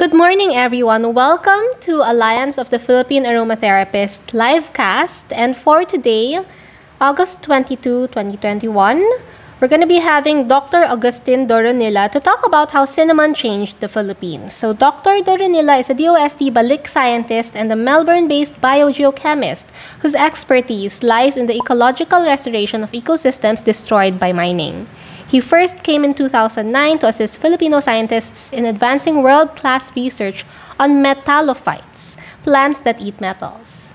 Good morning, everyone. Welcome to Alliance of the Philippine Aromatherapists live cast. And for today, August 22, 2021, we're going to be having Dr. Augustine Doronila to talk about how cinnamon changed the Philippines. So, Dr. Doronila is a DOST Balik scientist and a Melbourne based biogeochemist whose expertise lies in the ecological restoration of ecosystems destroyed by mining. He first came in 2009 to assist Filipino scientists in advancing world class research on metallophytes, plants that eat metals.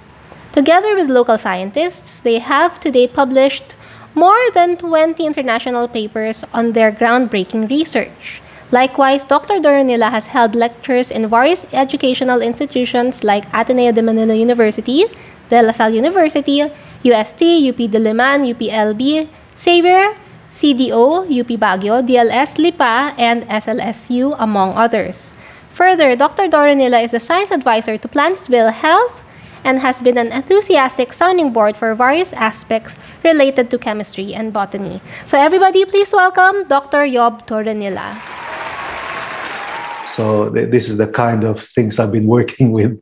Together with local scientists, they have to date published more than 20 international papers on their groundbreaking research. Likewise, Dr. Doronila has held lectures in various educational institutions like Ateneo de Manila University, De La Salle University, UST, UP Diliman, UPLB, Xavier, CDO, UP Baguio, DLS Lipa, and SLSU, among others. Further, Dr. Doronila is a science advisor to Plantsville Health and has been an enthusiastic sounding board for various aspects related to chemistry and botany. So everybody, please welcome Dr. Yob Doronila. So th- this is the kind of things I've been working with.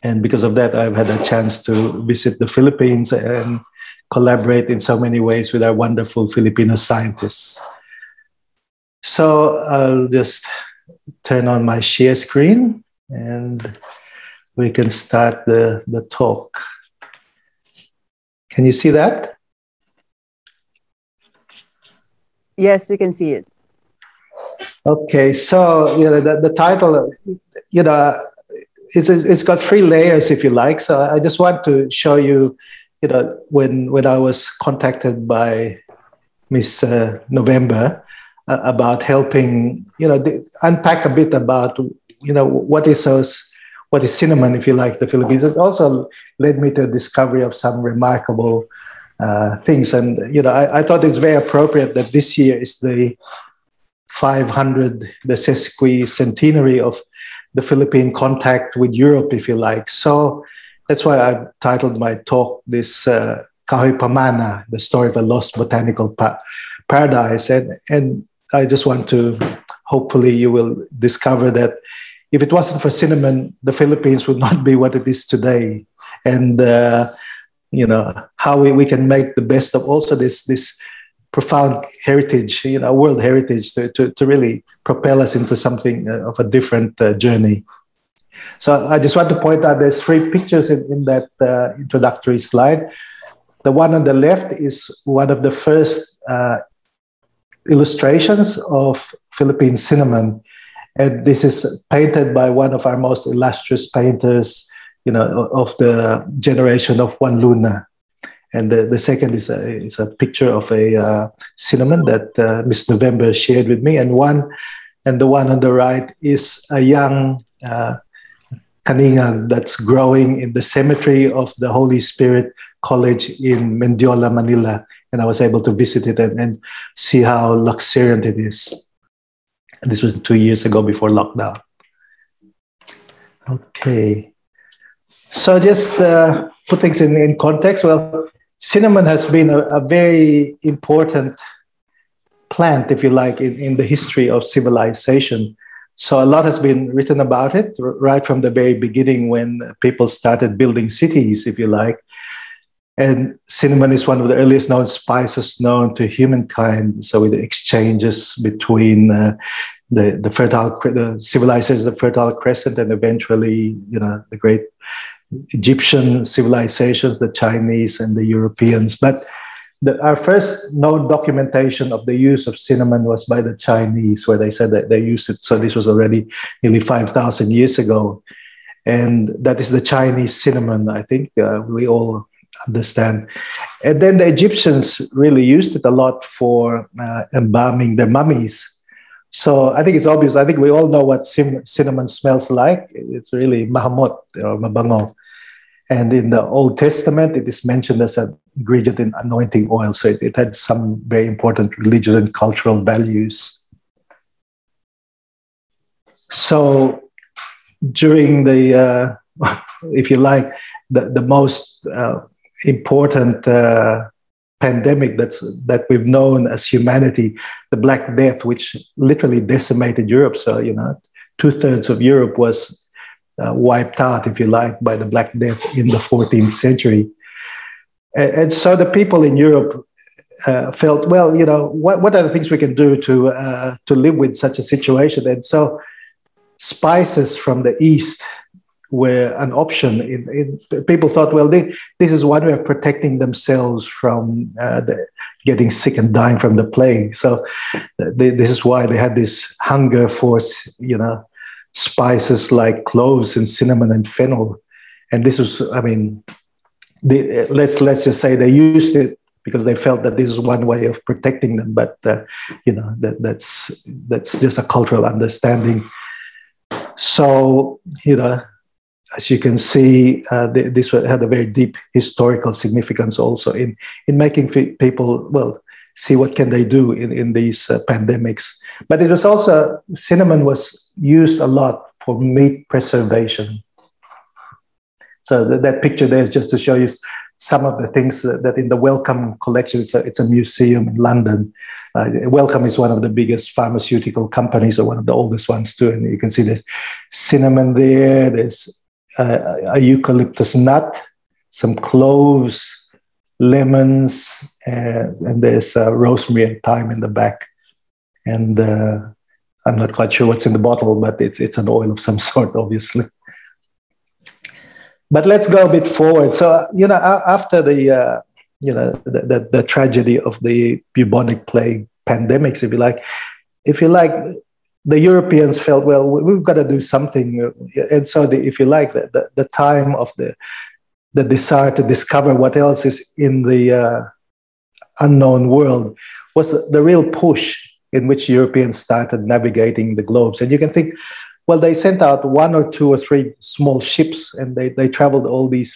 And because of that, I've had a chance to visit the Philippines and collaborate in so many ways with our wonderful Filipino scientists. So I'll just turn on my share screen and we can start the, the talk. Can you see that? Yes, we can see it. Okay, so you know the, the title, you know, it's it's got three layers if you like. So I just want to show you you know, when when I was contacted by Miss uh, November uh, about helping, you know, unpack a bit about, you know, what is those, what is cinnamon, if you like, the Philippines. It also led me to a discovery of some remarkable uh, things, and you know, I, I thought it's very appropriate that this year is the 500, the sesquicentenary of the Philippine contact with Europe, if you like. So that's why I titled my talk this uh, Pamana, the story of a lost botanical pa- paradise. And, and I just want to, hopefully, you will discover that if it wasn't for cinnamon, the Philippines would not be what it is today. And, uh, you know, how we, we can make the best of also this, this profound heritage, you know, world heritage to, to, to really propel us into something uh, of a different uh, journey. So I just want to point out there's three pictures in, in that uh, introductory slide. The one on the left is one of the first uh, illustrations of Philippine cinnamon. And this is painted by one of our most illustrious painters, you know, of the generation of Juan Luna. And the, the second is a, is a picture of a uh, cinnamon that uh, Miss November shared with me. And one, and the one on the right is a young uh, Kaninga that's growing in the cemetery of the Holy Spirit College in Mendiola, Manila. And I was able to visit it and, and see how luxuriant it is. And this was two years ago before lockdown. Okay. So just uh, put things in, in context. Well, cinnamon has been a, a very important plant, if you like, in, in the history of civilization. So a lot has been written about it right from the very beginning when people started building cities, if you like. And cinnamon is one of the earliest known spices known to humankind. So with the exchanges between uh, the, the fertile the civilizations, the Fertile Crescent, and eventually, you know, the great Egyptian civilizations, the Chinese and the Europeans. But our first known documentation of the use of cinnamon was by the Chinese, where they said that they used it. So this was already nearly 5,000 years ago. And that is the Chinese cinnamon, I think uh, we all understand. And then the Egyptians really used it a lot for uh, embalming their mummies. So I think it's obvious. I think we all know what cinnamon smells like. It's really mahamot or mabango. And in the Old Testament, it is mentioned as an ingredient in anointing oil. So it, it had some very important religious and cultural values. So during the, uh, if you like, the, the most uh, important uh, pandemic that's that we've known as humanity, the Black Death, which literally decimated Europe. So you know, two thirds of Europe was uh, wiped out, if you like, by the Black Death in the 14th century. And, so the people in Europe uh, felt, well, you know, what, what are the things we can do to, uh, to live with such a situation? And so spices from the East were an option. It, it, people thought, well, they, this is one way of protecting themselves from uh, the, getting sick and dying from the plague. So they, this is why they had this hunger for, you know, spices like cloves and cinnamon and fennel. And this was, I mean, they, let's let's just say they used it because they felt that this is one way of protecting them. But uh, you know, that that's that's just a cultural understanding. So you know, as you can see, uh, this had a very deep historical significance also in, in making people, well, see what can they do in, in these uh, pandemics. But it was also, cinnamon was used a lot for meat preservation. So that, picture there is just to show you some of the things that, that in the Wellcome collection, it's a, it's a museum in London. Uh, Wellcome is one of the biggest pharmaceutical companies or one of the oldest ones too. And you can see there's cinnamon there, there's uh, a eucalyptus nut, some cloves, lemons, and, and there's uh, rosemary and thyme in the back. And uh, I'm not quite sure what's in the bottle, but it's, it's an oil of some sort, obviously. But let's go a bit forward. So, you know, after the, uh, you know, the, the, the tragedy of the bubonic plague pandemics, if you like, if you like, the Europeans felt, well, we've got to do something. And so, the, if you like, the, the, the, time of the, the desire to discover what else is in the uh, unknown world was the real push in which Europeans started navigating the globes. And you can think, well, they sent out one or two or three small ships and they, they traveled all these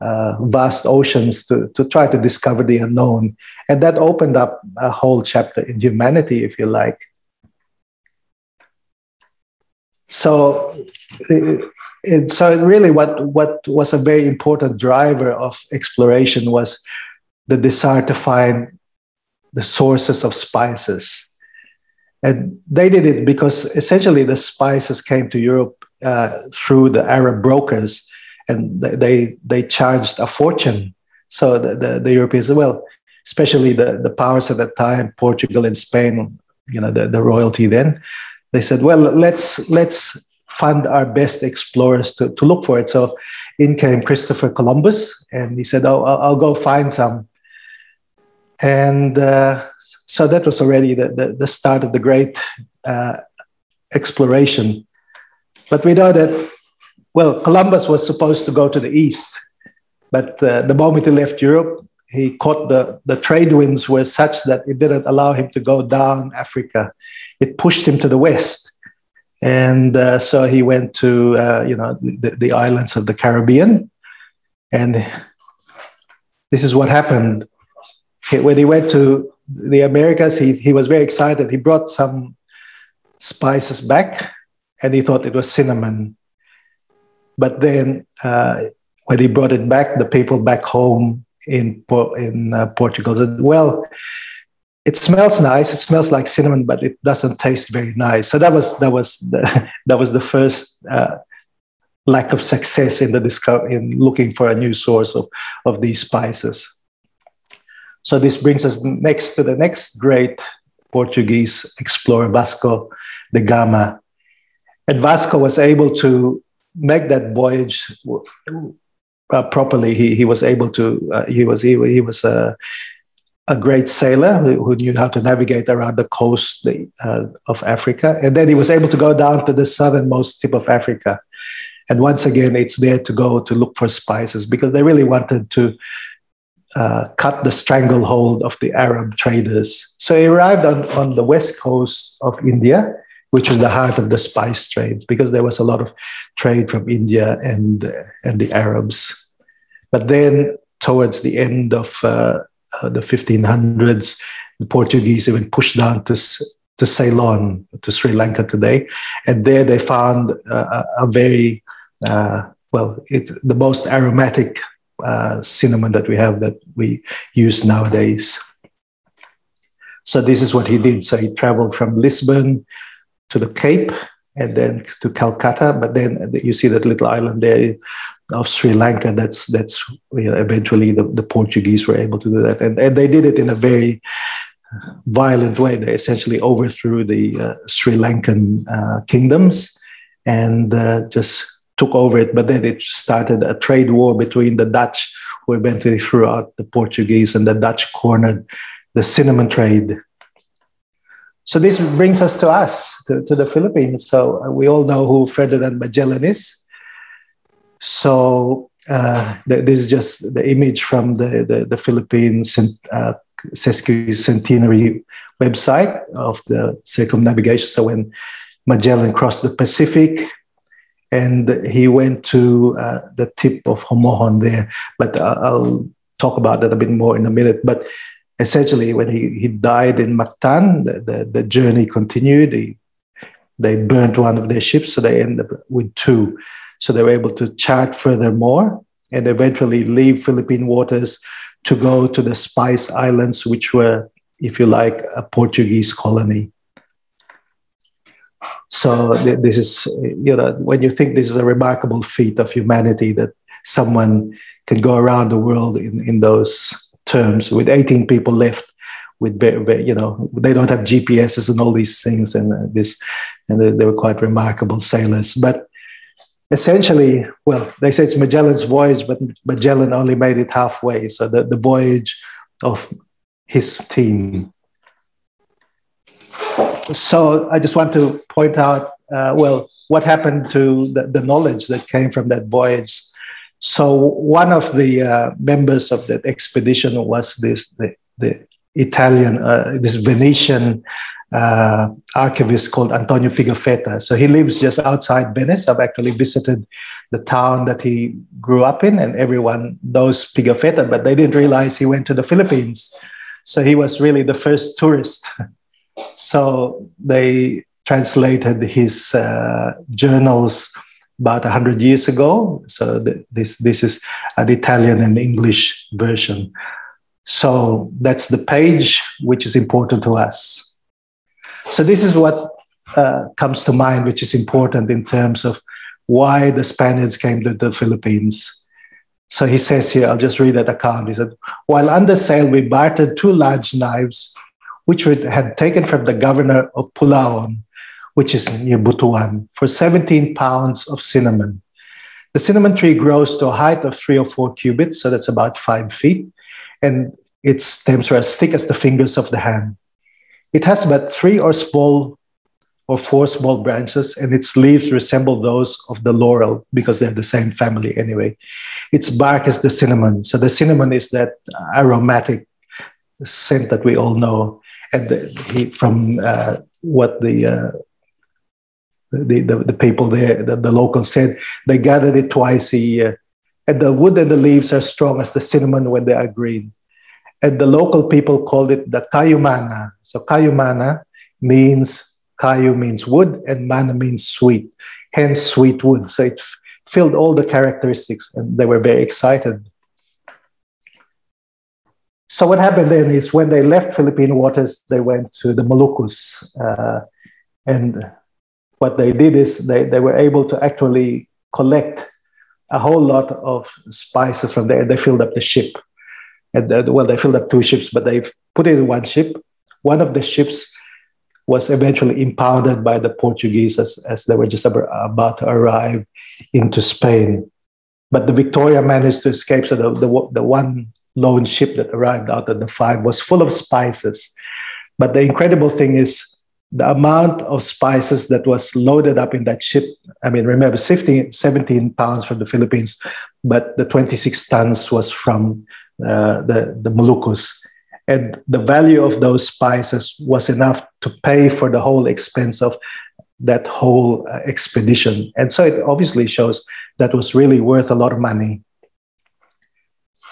uh, vast oceans to, to try to discover the unknown. And that opened up a whole chapter in humanity, if you like. So, it, so really, what what was a very important driver of exploration was the desire to find the sources of spices, and they did it because essentially the spices came to Europe uh, through the Arab brokers, and they they charged a fortune. So the, the, the Europeans, well, especially the, the powers at that time, Portugal and Spain, you know, the, the royalty then, they said, well, let's let's fund our best explorers to, to look for it. So in came Christopher Columbus, and he said, oh, I'll, I'll go find some. And uh, so that was already the, the, the start of the great uh, exploration. But we know that, well, Columbus was supposed to go to the east, but uh, the moment he left Europe, he caught the, the trade winds were such that it didn't allow him to go down Africa it pushed him to the west. And uh, so he went to, uh, you know, the, the islands of the Caribbean. And this is what happened. When he went to the Americas, he, he was very excited. He brought some spices back and he thought it was cinnamon. But then uh, when he brought it back, the people back home in, in uh, Portugal said, well, it smells nice. It smells like cinnamon, but it doesn't taste very nice. So that was that was the, that was the first uh, lack of success in the discover in looking for a new source of of these spices. So this brings us next to the next great Portuguese explorer, Vasco da Gama. And Vasco was able to make that voyage uh, properly. He, he was able to. Uh, he was he, he was uh, a great sailor who, knew how to navigate around the coast uh, of Africa. And then he was able to go down to the southernmost tip of Africa. And once again, it's there to go to look for spices because they really wanted to uh, cut the stranglehold of the Arab traders. So he arrived on, on the west coast of India, which was the heart of the spice trade because there was a lot of trade from India and, uh, and the Arabs. But then towards the end of uh, uh, the 1500s, the Portuguese even pushed down to, to Ceylon, to Sri Lanka today. And there they found a, very, uh, well, it, the most aromatic uh, cinnamon that we have that we use nowadays. So this is what he did. So he traveled from Lisbon to the Cape and then to Calcutta. But then you see that little island there of Sri Lanka. That's that's you know, eventually the, the Portuguese were able to do that, and, and they did it in a very violent way. They essentially overthrew the uh, Sri Lankan uh, kingdoms and uh, just took over it. But then it started a trade war between the Dutch, who eventually threw out the Portuguese, and the Dutch cornered the cinnamon trade. So this brings us to us, to, to the Philippines. So uh, we all know who Ferdinand Magellan is. So uh, this is just the image from the, the, the Philippines uh, website of the circumnavigation. So when Magellan crossed the Pacific, and he went to uh, the tip of Homonhon there. But uh, I'll talk about that a bit more in a minute. But essentially, when he, he died in Mactan, the, the, the journey continued. He, they burnt one of their ships, so they ended up with two. So they were able to chart furthermore and eventually leave Philippine waters to go to the Spice Islands, which were, if you like, a Portuguese colony. So this is, you know, when you think this is a remarkable feat of humanity that someone can go around the world in, in those terms with 18 people left with you know they don't have GPSs and all these things and uh, this and they, they, were quite remarkable sailors. But essentially well they say it's Magellan's voyage but Magellan only made it halfway. So the, the voyage of his team so I just want to point out, uh, well, what happened to the, the, knowledge that came from that voyage. So one of the uh, members of that expedition was this the, the Italian, uh, this Venetian uh, archivist called Antonio Pigafetta. So he lives just outside Venice. I've actually visited the town that he grew up in, and everyone knows Pigafetta, but they didn't realize he went to the Philippines. So he was really the first tourist So they translated his uh, journals about 100 years ago. So th- this, this is an Italian and English version. So that's the page which is important to us. So this is what uh, comes to mind, which is important in terms of why the Spaniards came to the Philippines. So he says here, I'll just read that account. He said, While under sail, we bartered two large knives which we had taken from the governor of Pulaon, which is near Butuan, for 17 pounds of cinnamon. The cinnamon tree grows to a height of three or four cubits, so that's about five feet, and its stems are as thick as the fingers of the hand. It has about three or small or four small branches, and its leaves resemble those of the laurel because they're the same family anyway. Its bark is the cinnamon. So the cinnamon is that aromatic scent that we all know and the, he, from uh, what the, uh, the, the, the people there, the, the locals said, they gathered it twice a year. And the wood and the leaves are strong as the cinnamon when they are green. And the local people called it the kayumana. So kayumana means kayu means wood and mana means sweet, hence sweet wood. So it filled all the characteristics, and they were very excited so what happened then is when they left Philippine waters, they went to the Moluccas. Uh, and what they did is they, they were able to actually collect a whole lot of spices from there. They filled up the ship. And uh, well, they filled up two ships, but they put it in one ship. One of the ships was eventually impounded by the Portuguese as, as they were just about to arrive into Spain. But the Victoria managed to escape. So the, the, the one lone ship that arrived out of the five was full of spices. But the incredible thing is the amount of spices that was loaded up in that ship. I mean, remember, 15, 17 pounds from the Philippines, but the 26 tons was from uh, the, the Moluccas. And the value of those spices was enough to pay for the whole expense of that whole uh, expedition. And so it obviously shows that was really worth a lot of money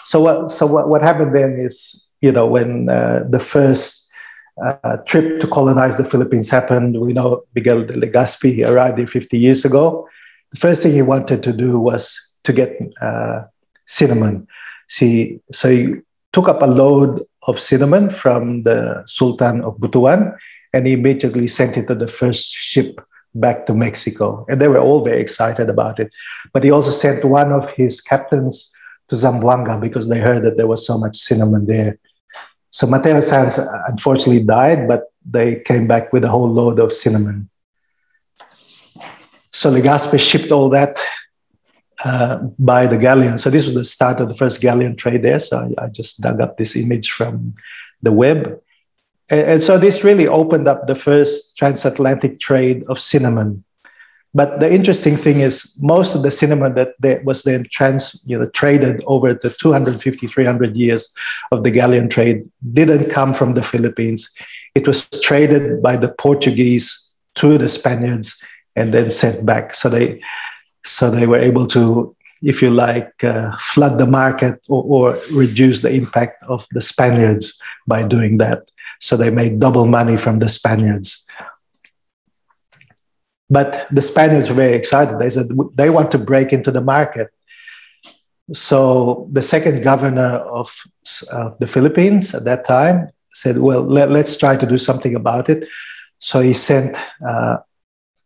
so what, so what, what happened then is, you know, when uh, the first uh, trip to colonize the Philippines happened, we know Miguel de Legazpi arrived here 50 years ago. The first thing he wanted to do was to get uh, cinnamon. See, so he took up a load of cinnamon from the Sultan of Butuan and he immediately sent it to the first ship back to Mexico. And they were all very excited about it. But he also sent one of his captains to Zamboanga because they heard that there was so much cinnamon there. So Mateo Sanz unfortunately died, but they came back with a whole load of cinnamon. So Legazpi shipped all that uh, by the galleon. So this was the start of the first galleon trade there. So I, I just dug up this image from the web. And, and, so this really opened up the first transatlantic trade of cinnamon. But the interesting thing is most of the cinnamon that was then trans, you know, traded over the 250, 300 years of the galleon trade didn't come from the Philippines. It was traded by the Portuguese to the Spaniards and then sent back. So they, so they were able to, if you like, uh, flood the market or, or reduce the impact of the Spaniards by doing that. So they made double money from the Spaniards. But the Spaniards were very excited. They said they want to break into the market. So the second governor of uh, the Philippines at that time said, well, let, us try to do something about it. So he sent uh,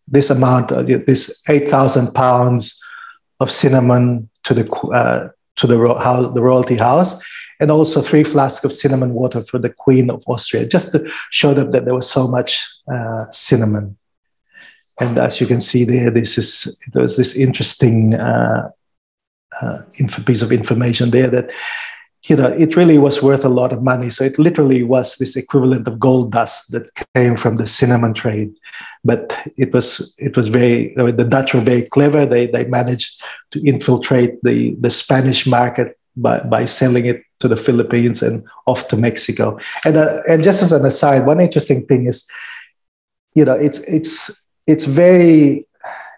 this amount, uh, this 8,000 pounds of cinnamon to the, uh, to the, ro- house, the royalty house, and also three flasks of cinnamon water for the Queen of Austria, just to show them that there was so much uh, cinnamon. And as you can see there, this is there's this interesting uh, uh, piece of information there that you know, it really was worth a lot of money. So it literally was this equivalent of gold dust that came from the cinnamon trade. But it was it was very I mean, the Dutch were very clever. They they managed to infiltrate the the Spanish market by by selling it to the Philippines and off to Mexico. And uh, and just as an aside, one interesting thing is, you know, it's it's it's very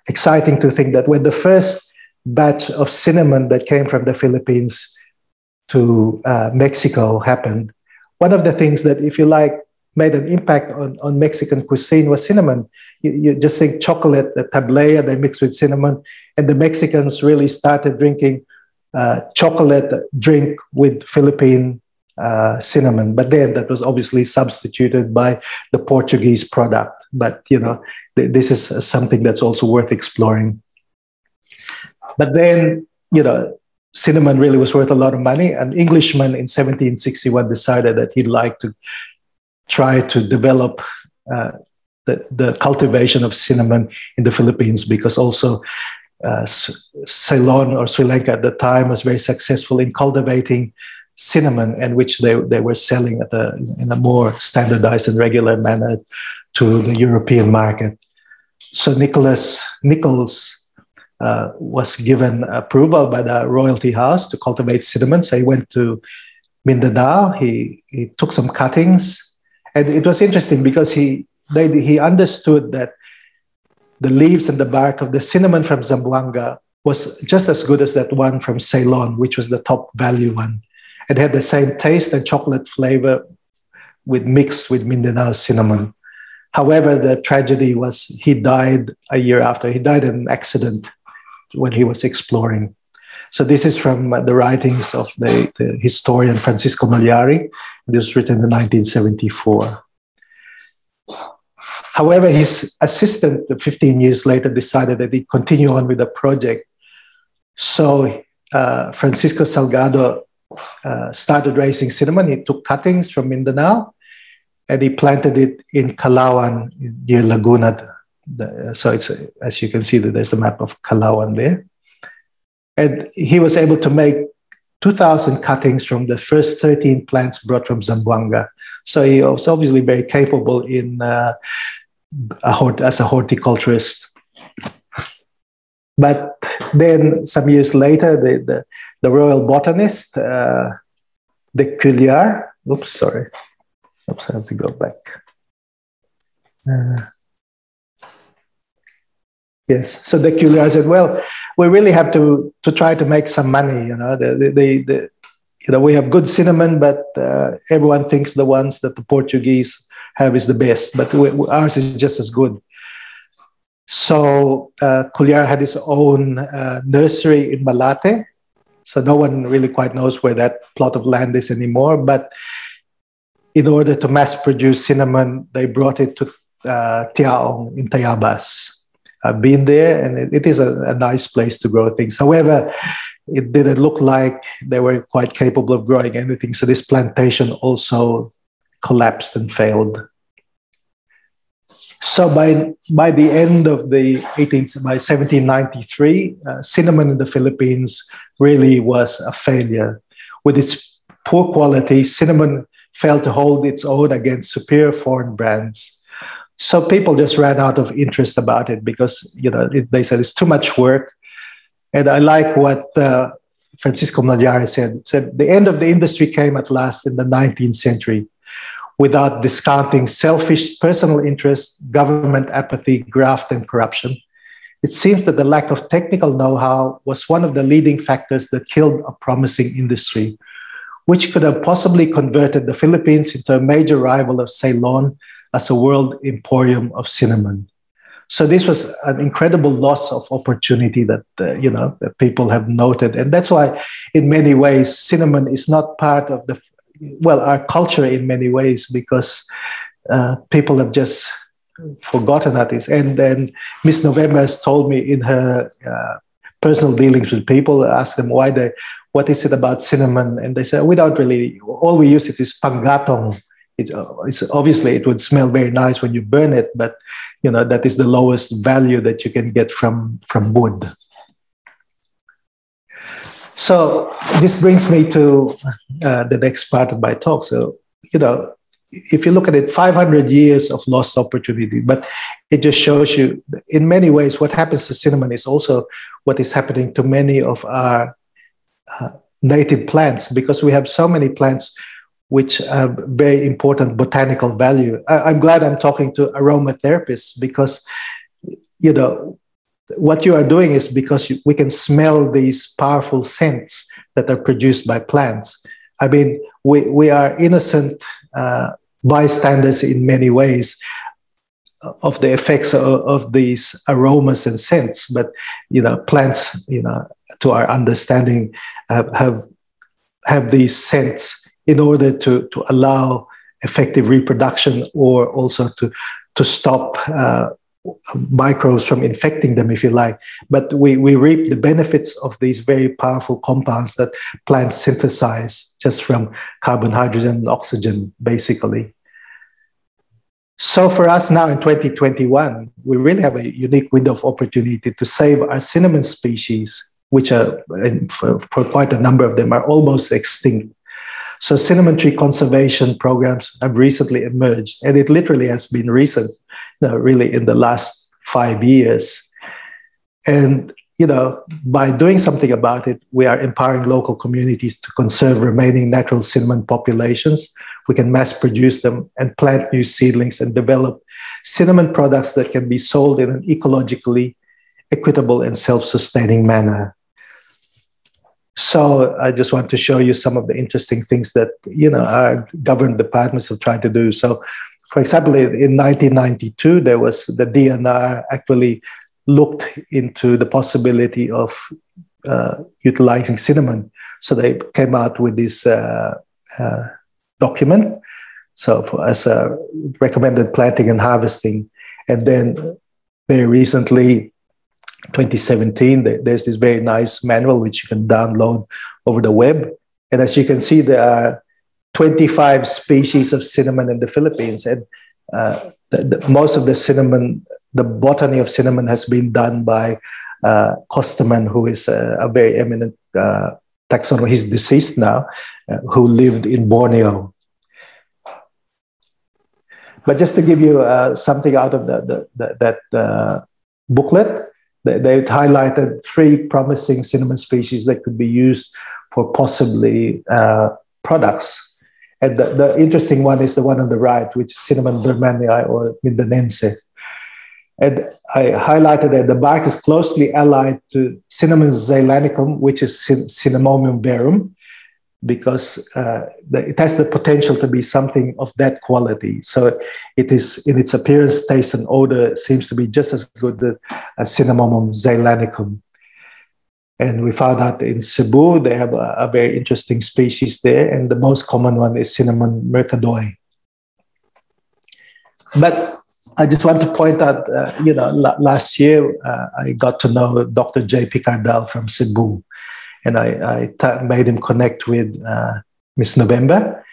exciting to think that when the first batch of cinnamon that came from the Philippines to uh, Mexico happened, one of the things that, if you like, made an impact on, on Mexican cuisine was cinnamon. You, you just think chocolate, the tablea, they mix with cinnamon, and the Mexicans really started drinking uh, chocolate drink with Philippine uh, cinnamon. But then that was obviously substituted by the Portuguese product. But you know, th- this is something that's also worth exploring. But then, you know, cinnamon really was worth a lot of money. An Englishman in 1761 decided that he'd like to try to develop uh, the, the cultivation of cinnamon in the Philippines because also uh, Ceylon or Sri Lanka at the time was very successful in cultivating cinnamon and which they, they were selling at in a more standardized and regular manner to the European market. So Nicholas Nichols uh, was given approval by the royalty house to cultivate cinnamon. So he went to Mindanao. He, he took some cuttings. And it was interesting because he, they, he understood that the leaves and the bark of the cinnamon from Zamboanga was just as good as that one from Ceylon, which was the top value one. It had the same taste and chocolate flavor with mixed with Mindanao cinnamon. However, the tragedy was he died a year after. He died in an accident when he was exploring. So this is from the writings of the, the historian Francisco Mallari. It was written in 1974. However, his assistant, 15 years later, decided that he'd continue on with the project. So uh, Francisco Salgado uh, started raising cinnamon. He took cuttings from Mindanao and he planted it in Calauan near Laguna, the, so it's as you can see that there's a map of Calauan there. And he was able to make 2,000 cuttings from the first 13 plants brought from Zamboanga. So he was obviously very capable in uh, a as a horticulturist. But then some years later, the, the, the royal botanist, uh, de oops, sorry, oops, I have to go back. Uh, Yes. So de Cuéllar said, well, we really have to to try to make some money. You know, the, the, the you know we have good cinnamon, but uh, everyone thinks the ones that the Portuguese have is the best, but we, ours is just as good. So uh, had his own uh, nursery in Malate. So no one really quite knows where that plot of land is anymore. But in order to mass produce cinnamon, they brought it to uh, Tiaong in Tayabas. I've been there, and it, it is a, a nice place to grow things. However, it didn't look like they were quite capable of growing anything. So this plantation also collapsed and failed. So by by the end of the 18th, by 1793, uh, cinnamon in the Philippines really was a failure. With its poor quality, cinnamon failed to hold its own against superior foreign brands. So people just ran out of interest about it because you know it, they said it's too much work. And I like what uh, Francisco Mallari said. Said the end of the industry came at last in the 19th century without discounting selfish personal interest, government apathy, graft, and corruption. It seems that the lack of technical know how was one of the leading factors that killed a promising industry, which could have possibly converted the Philippines into a major rival of Ceylon as a world emporium of cinnamon. So this was an incredible loss of opportunity that uh, you know that people have noted, and that's why, in many ways, cinnamon is not part of the well, our culture in many ways because uh, people have just forgotten that is. And then Miss November has told me in her uh, personal dealings with people, ask them why they, what is it about cinnamon? And they say, we don't really, all we use it is pangatong. It's, uh, it's obviously it would smell very nice when you burn it, but you know that is the lowest value that you can get from from wood. So this brings me to uh, the next part of my talk. So, you know, if you look at it, 500 years of lost opportunity, but it just shows you in many ways what happens to cinnamon is also what is happening to many of our uh, native plants because we have so many plants which have very important botanical value. I, I'm glad I'm talking to aromatherapists because, you know, what you are doing is because you, we can smell these powerful scents that are produced by plants. I mean, we, we are innocent uh, bystanders in many ways of the effects of, of, these aromas and scents, but you know, plants, you know, to our understanding, have have, have these scents in order to, to allow effective reproduction or also to to stop uh, microbes from infecting them, if you like. But we, we reap the benefits of these very powerful compounds that plants synthesize just from carbon, hydrogen, and oxygen, basically. So for us now in 2021, we really have a unique window of opportunity to save our cinnamon species, which are, for, for quite a number of them, are almost extinct. So cinnamon tree conservation programs have recently emerged, and it literally has been recent, you know, really in the last five years. And you know, by doing something about it, we are empowering local communities to conserve remaining natural cinnamon populations. We can mass produce them and plant new seedlings and develop cinnamon products that can be sold in an ecologically equitable and self-sustaining manner. So I just want to show you some of the interesting things that you know our government departments have tried to do. So, for example, in 1992, there was the DNR actually looked into the possibility of uh, utilizing cinnamon. So they came out with this uh, uh, document. So for, as a recommended planting and harvesting, and then very recently 2017, there's this very nice manual which you can download over the web. And as you can see, there are 25 species of cinnamon in the Philippines. And uh, the, the, most of the cinnamon, the botany of cinnamon has been done by uh, who is a, a very eminent uh, taxonomist. He's deceased now, uh, who lived in Borneo. But just to give you uh, something out of the, the that uh, booklet, they, they highlighted three promising cinnamon species that could be used for possibly uh, products. And the, the, interesting one is the one on the right, which is cinnamon burmannii or mindanense. And I highlighted that the bark is closely allied to cinnamon zeylanicum, which is Cinnamomum verum, because uh, it has the potential to be something of that quality. So it is in its appearance, taste, and odor seems to be just as good as Cinnamomum zeylanicum. And we found out in Cebu, they have a, a, very interesting species there, and the most common one is cinnamon mercadoi. But I just want to point out, uh, you know, last year uh, I got to know Dr. J. Picardal from Cebu, and I, I made him connect with uh, Miss November,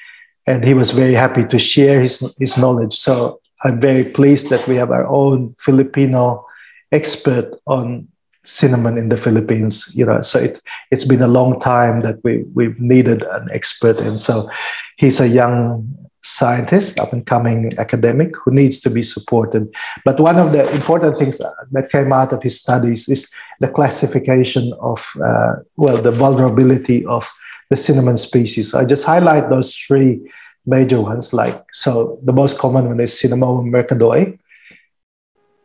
and he was very happy to share his, his knowledge. So I'm very pleased that we have our own Filipino expert on cinnamon in the Philippines. You know, so it, it's been a long time that we, we've needed an expert. And so he's a young scientist, up and coming academic who needs to be supported. But one of the important things that came out of his studies is the classification of, uh, well, the vulnerability of the cinnamon species. I just highlight those three major ones. Like, so the most common one is Cinnamomum mercadoi.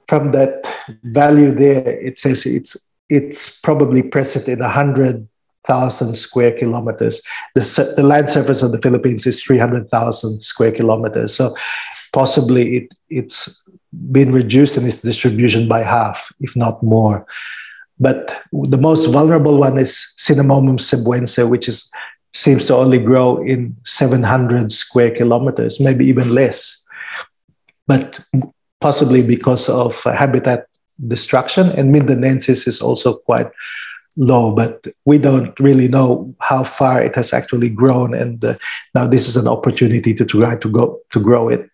From that value there, it says it's it's probably present in 100,000 square kilometers. The, the land surface of the Philippines is 300,000 square kilometers. So possibly it, it's been reduced in its distribution by half, if not more. But the most vulnerable one is Cinnamomum cebuense, which is seems to only grow in 700 square kilometers, maybe even less. But possibly because of habitat destruction, and Mindanensis is also quite low, but we don't really know how far it has actually grown. And uh, now this is an opportunity to try to go to grow it.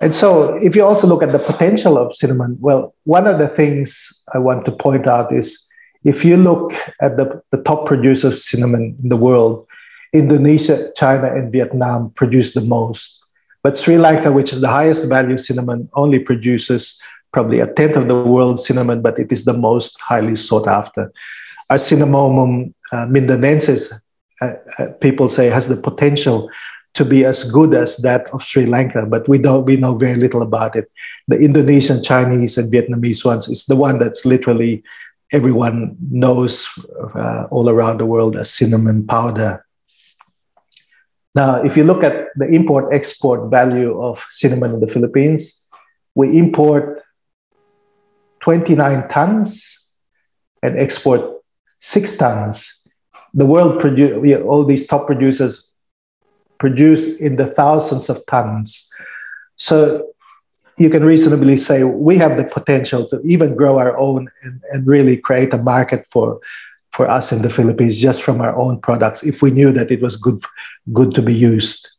And so, if you also look at the potential of cinnamon, well, one of the things I want to point out is if you look at the, the top producers of cinnamon in the world, Indonesia, China, and Vietnam produce the most. But Sri Lanka, which is the highest value cinnamon, only produces probably a tenth of the world's cinnamon, but it is the most highly sought after. Our Cinnamomum uh, mindanensis, uh, uh, people say, has the potential to be as good as that of Sri Lanka, but we don't we know very little about it. The Indonesian, Chinese, and Vietnamese ones is the one that's literally everyone knows uh, all around the world as cinnamon powder. Now, if you look at the import export value of cinnamon in the Philippines, we import 29 tons and export six tons. The world produce all these top producers produce in the thousands of tons. So you can reasonably say we have the potential to even grow our own and, and really create a market for for us in the Philippines just from our own products if we knew that it was good good to be used.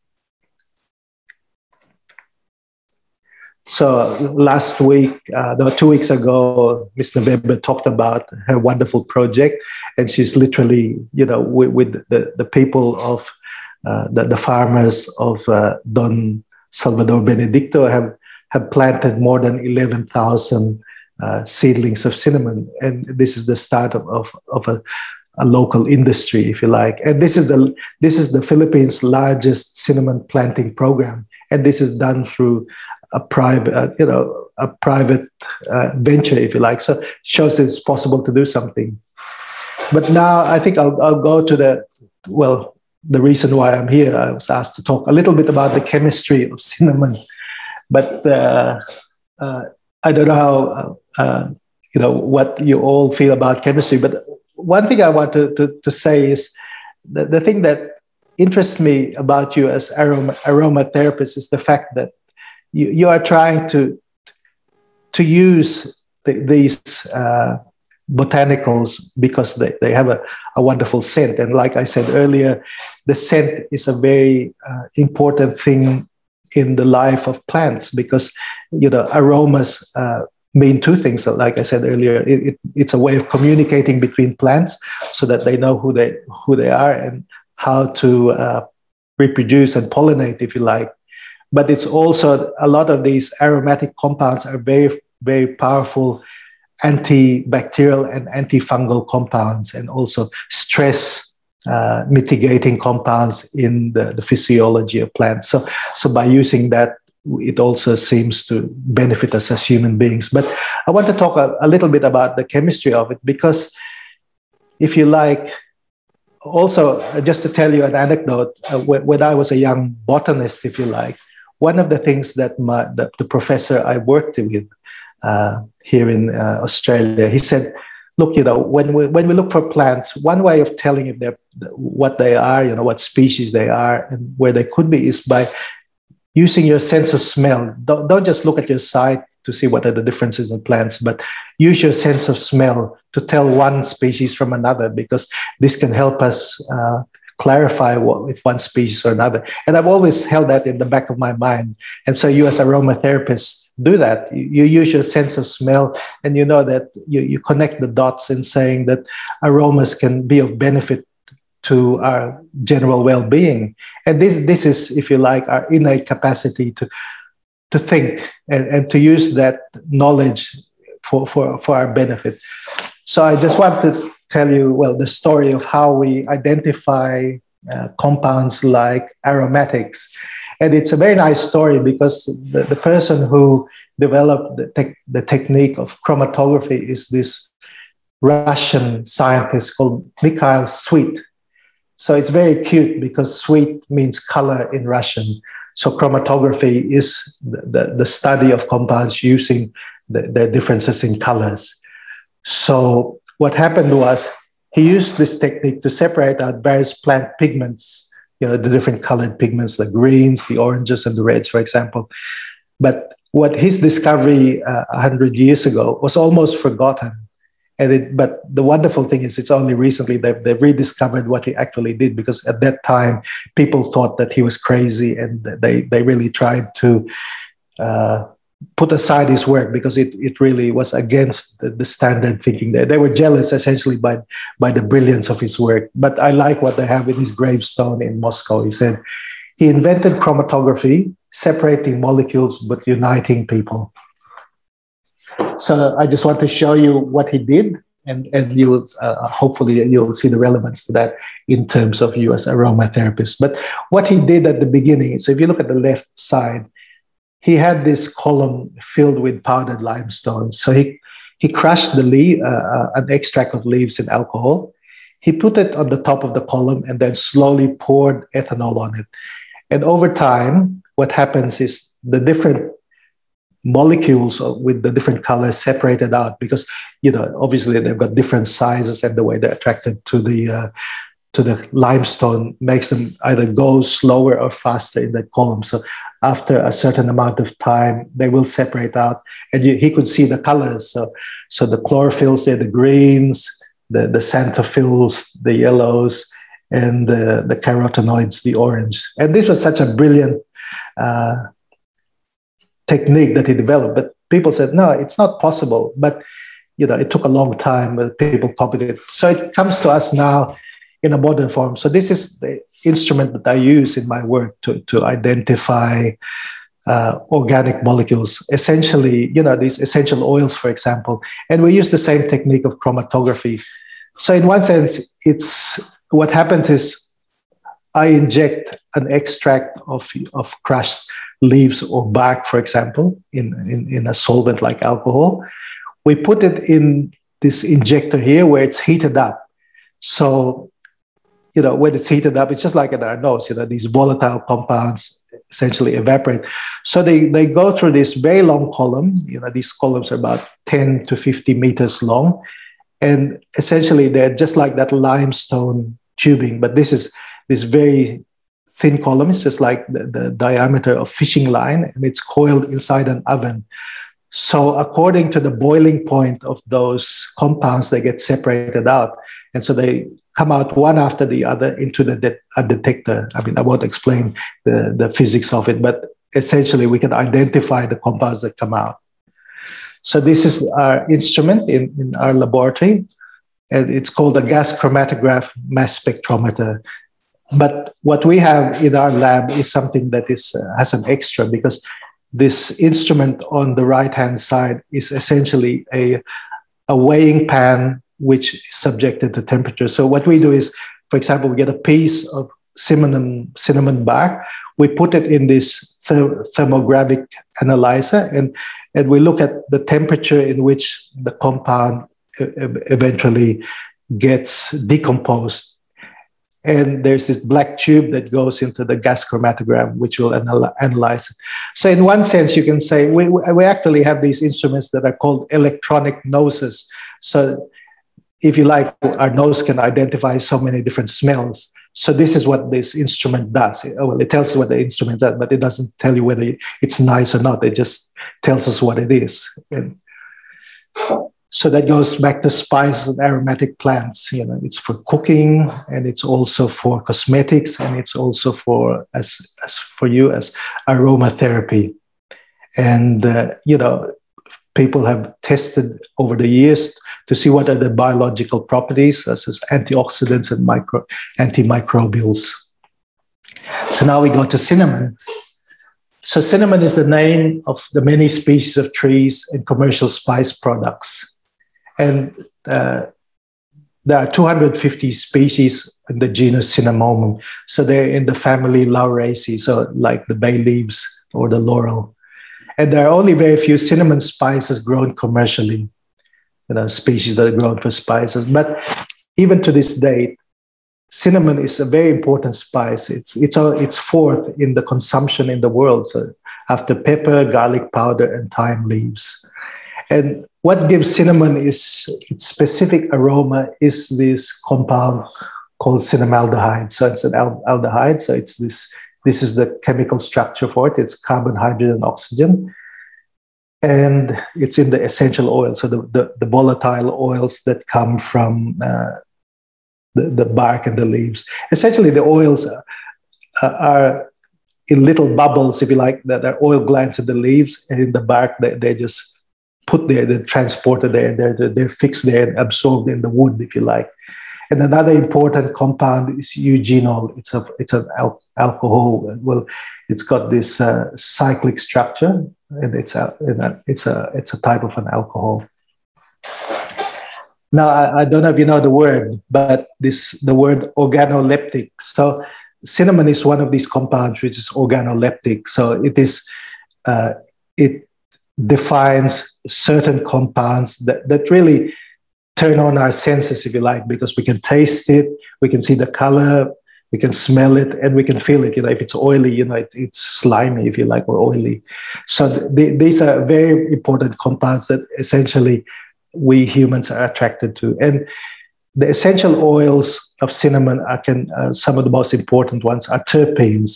So last week, uh, no, two weeks ago, Ms. November talked about her wonderful project, and she's literally, you know, with, with the, the people of uh, the, the farmers of uh, Don Salvador Benedicto have have planted more than 11,000 uh, seedlings of cinnamon. And this is the start of, of, of a, a, local industry, if you like. And this is, the, this is the Philippines' largest cinnamon planting program. And this is done through a private, uh, you know, a private uh, venture, if you like. So shows that it's possible to do something. But now I think I'll, I'll go to the, well, the reason why I'm here. I was asked to talk a little bit about the chemistry of cinnamon. But uh, uh, I don't know how uh, you know what you all feel about chemistry. But one thing I want to, to, to say is the, the thing that interests me about you as aroma aromatherapist is the fact that you, you are trying to to use the, these uh, botanicals because they, they have a, a wonderful scent. And like I said earlier, the scent is a very uh, important thing in the life of plants because you know aromas uh, mean two things like i said earlier it, it, it's a way of communicating between plants so that they know who they who they are and how to uh, reproduce and pollinate if you like but it's also a lot of these aromatic compounds are very very powerful antibacterial and antifungal compounds and also stress uh, mitigating compounds in the, the physiology of plants. So, so by using that, it also seems to benefit us as human beings. But I want to talk a, a little bit about the chemistry of it because, if you like, also uh, just to tell you an anecdote, uh, when, when, I was a young botanist, if you like, one of the things that my, the, the professor I worked with uh, here in uh, Australia, he said, look, you know, when we, when we look for plants, one way of telling if they're what they are, you know, what species they are and where they could be is by using your sense of smell. Don't, don't just look at your site to see what are the differences in plants, but use your sense of smell to tell one species from another because this can help us uh, clarify what, if one species or another. And I've always held that in the back of my mind. And so you as aromatherapists do that. You, you use your sense of smell and you know that you, you connect the dots in saying that aromas can be of benefit to our general well-being. And this, this is, if you like, our innate capacity to, to think and, and to use that knowledge for, for, for our benefit. So I just want to tell you, well, the story of how we identify uh, compounds like aromatics. And it's a very nice story because the, the person who developed the, te- the technique of chromatography is this Russian scientist called Mikhail Tsvet. So it's very cute because tsvet means color in Russian. So chromatography is the, the, the study of compounds using the, the differences in colors. So what happened was he used this technique to separate out various plant pigments, you know, the different colored pigments, the greens, the oranges, and the reds, for example. But what his discovery uh, 100 years ago was almost forgotten and it, but the wonderful thing is it's only recently they've, they've rediscovered what he actually did because at that time people thought that he was crazy and they, they really tried to uh, put aside his work because it, it really was against the, the standard thinking. They, they were jealous essentially by, by the brilliance of his work. But i like what they have in his gravestone in moscow. He said he invented chromatography separating molecules but uniting people. So I just want to show you what he did, and and you will uh, hopefully you'll see the relevance to that in terms of you as aromatherapist. But what he did at the beginning, so if you look at the left side, he had this column filled with powdered limestone. So he he crushed the leaf, uh, uh, an extract of leaves in alcohol. He put it on the top of the column and then slowly poured ethanol on it. And over time, what happens is the different molecules with the different colors separated out because you know obviously they've got different sizes and the way they're attracted to the uh, to the limestone makes them either go slower or faster in that column so after a certain amount of time they will separate out and you, he could see the colors so so the chlorophylls they're the greens the the xanthophylls the yellows and the, the carotenoids the orange and this was such a brilliant uh, technique that he developed. But people said, no, it's not possible. But you know, it took a long time. But people copied it. So it comes to us now in a modern form. So this is the instrument that I use in my work to, to identify uh, organic molecules, essentially, you know, these essential oils, for example. And we use the same technique of chromatography. So in one sense, it's what happens is I inject an extract of, of crushed leaves or bark, for example, in, in, in a solvent like alcohol. We put it in this injector here where it's heated up. So, you know, when it's heated up, it's just like in our nose, you know, these volatile compounds essentially evaporate. So they, they go through this very long column. You know, these columns are about 10 to 50 meters long. And essentially they're just like that limestone tubing, but this is this very thin column. It's just like the, the diameter of fishing line, and it's coiled inside an oven. So according to the boiling point of those compounds, they get separated out. And so they come out one after the other into the de- detector. I mean, I won't explain the, the physics of it, but essentially we can identify the compounds that come out. So this is our instrument in, in our laboratory, and it's called a gas chromatograph mass spectrometer. But what we have in our lab is something that is uh, has an extra because this instrument on the right hand side is essentially a, a weighing pan which is subjected to temperature. So what we do is, for example, we get a piece of cinnamon cinnamon bark, we put it in this ther- thermographic analyzer, and and we look at the temperature in which the compound eventually gets decomposed and there's this black tube that goes into the gas chromatogram, which will anal- analyze it. So, in one sense, you can say we, we actually have these instruments that are called electronic noses. So, if you like, our nose can identify so many different smells. So this is what this instrument does. Well, it tells you what the instrument does, but it doesn't tell you whether it's nice or not. It just tells us what it is. And so that goes back to spices and aromatic plants. You know, it's for cooking, and it's also for cosmetics, and it's also for as as for you as aromatherapy. And uh, you know, people have tested over the years to see what are the biological properties, such as antioxidants and micro antimicrobials. So now we go to cinnamon. So cinnamon is the name of the many species of trees and commercial spice products. And uh, there are 250 species in the genus Cinnamomum. So they're in the family Lauraceae, so like the bay leaves or the laurel. And there are only very few cinnamon spices grown commercially, you know, species that are grown for spices. But even to this date, cinnamon is a very important spice. It's it's it's fourth in the consumption in the world. So after pepper, garlic powder, and thyme leaves. And what gives cinnamon is its specific aroma is this compound called cinnamaldehyde. So it's an aldehyde. So it's this. This is the chemical structure for it. It's carbon, hydrogen, oxygen, and it's in the essential oil. So the the, the volatile oils that come from uh, the, the bark and the leaves. Essentially, the oils are, are in little bubbles, if you like, that are oil glands in the leaves, and in the bark, they, they just put there, they're transported there, they're, they're fixed there and absorbed in the wood, if you like. And another important compound is eugenol. It's a it's an al- alcohol. Well, it's got this uh, cyclic structure, and it's a, it's a it's a type of an alcohol. Now, I, I, don't know if you know the word, but this the word organoleptic. So, cinnamon is one of these compounds which is organoleptic. So, it is uh, it defines certain compounds that, that really turn on our senses, if you like, because we can taste it, we can see the color, we can smell it, and we can feel it. You know, if it's oily, you know, it, it's slimy, if you like, or oily. So th- these are very important compounds that essentially we humans are attracted to. And the essential oils of cinnamon are can, uh, some of the most important ones are terpenes.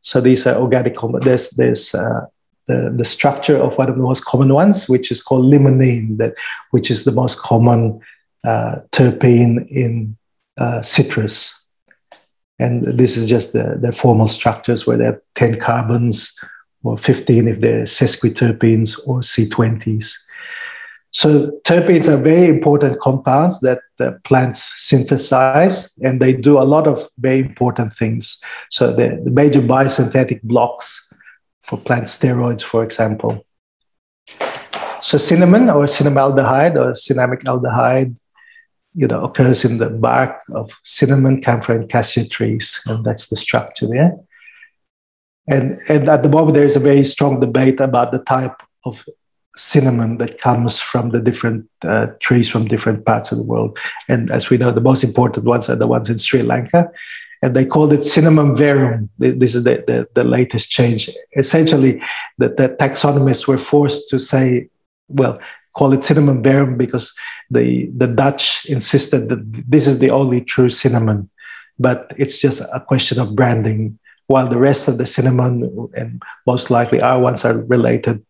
So these are organic compounds. There's, there's uh, the, the structure of one of the most common ones, which is called limonene, that, which is the most common uh, terpene in uh, citrus. And this is just the, the formal structures where they have 10 carbons or 15 if they're sesquiterpenes or C20s. So terpenes are very important compounds that the plants synthesize, and they do a lot of very important things. So the, the major biosynthetic blocks for plant steroids, for example. So cinnamon or cinnamaldehyde or cinnamic aldehyde, you know, occurs in the bark of cinnamon, camphor, and cassia trees, and that's the structure there. And, and at the moment, there is a very strong debate about the type of cinnamon that comes from the different uh, trees from different parts of the world. And as we know, the most important ones are the ones in Sri Lanka and they called it cinnamon verum. This is the, the, the latest change. Essentially, the, the, taxonomists were forced to say, well, call it cinnamon verum because the, the Dutch insisted that this is the only true cinnamon. But it's just a question of branding, while the rest of the cinnamon, and most likely our ones, are related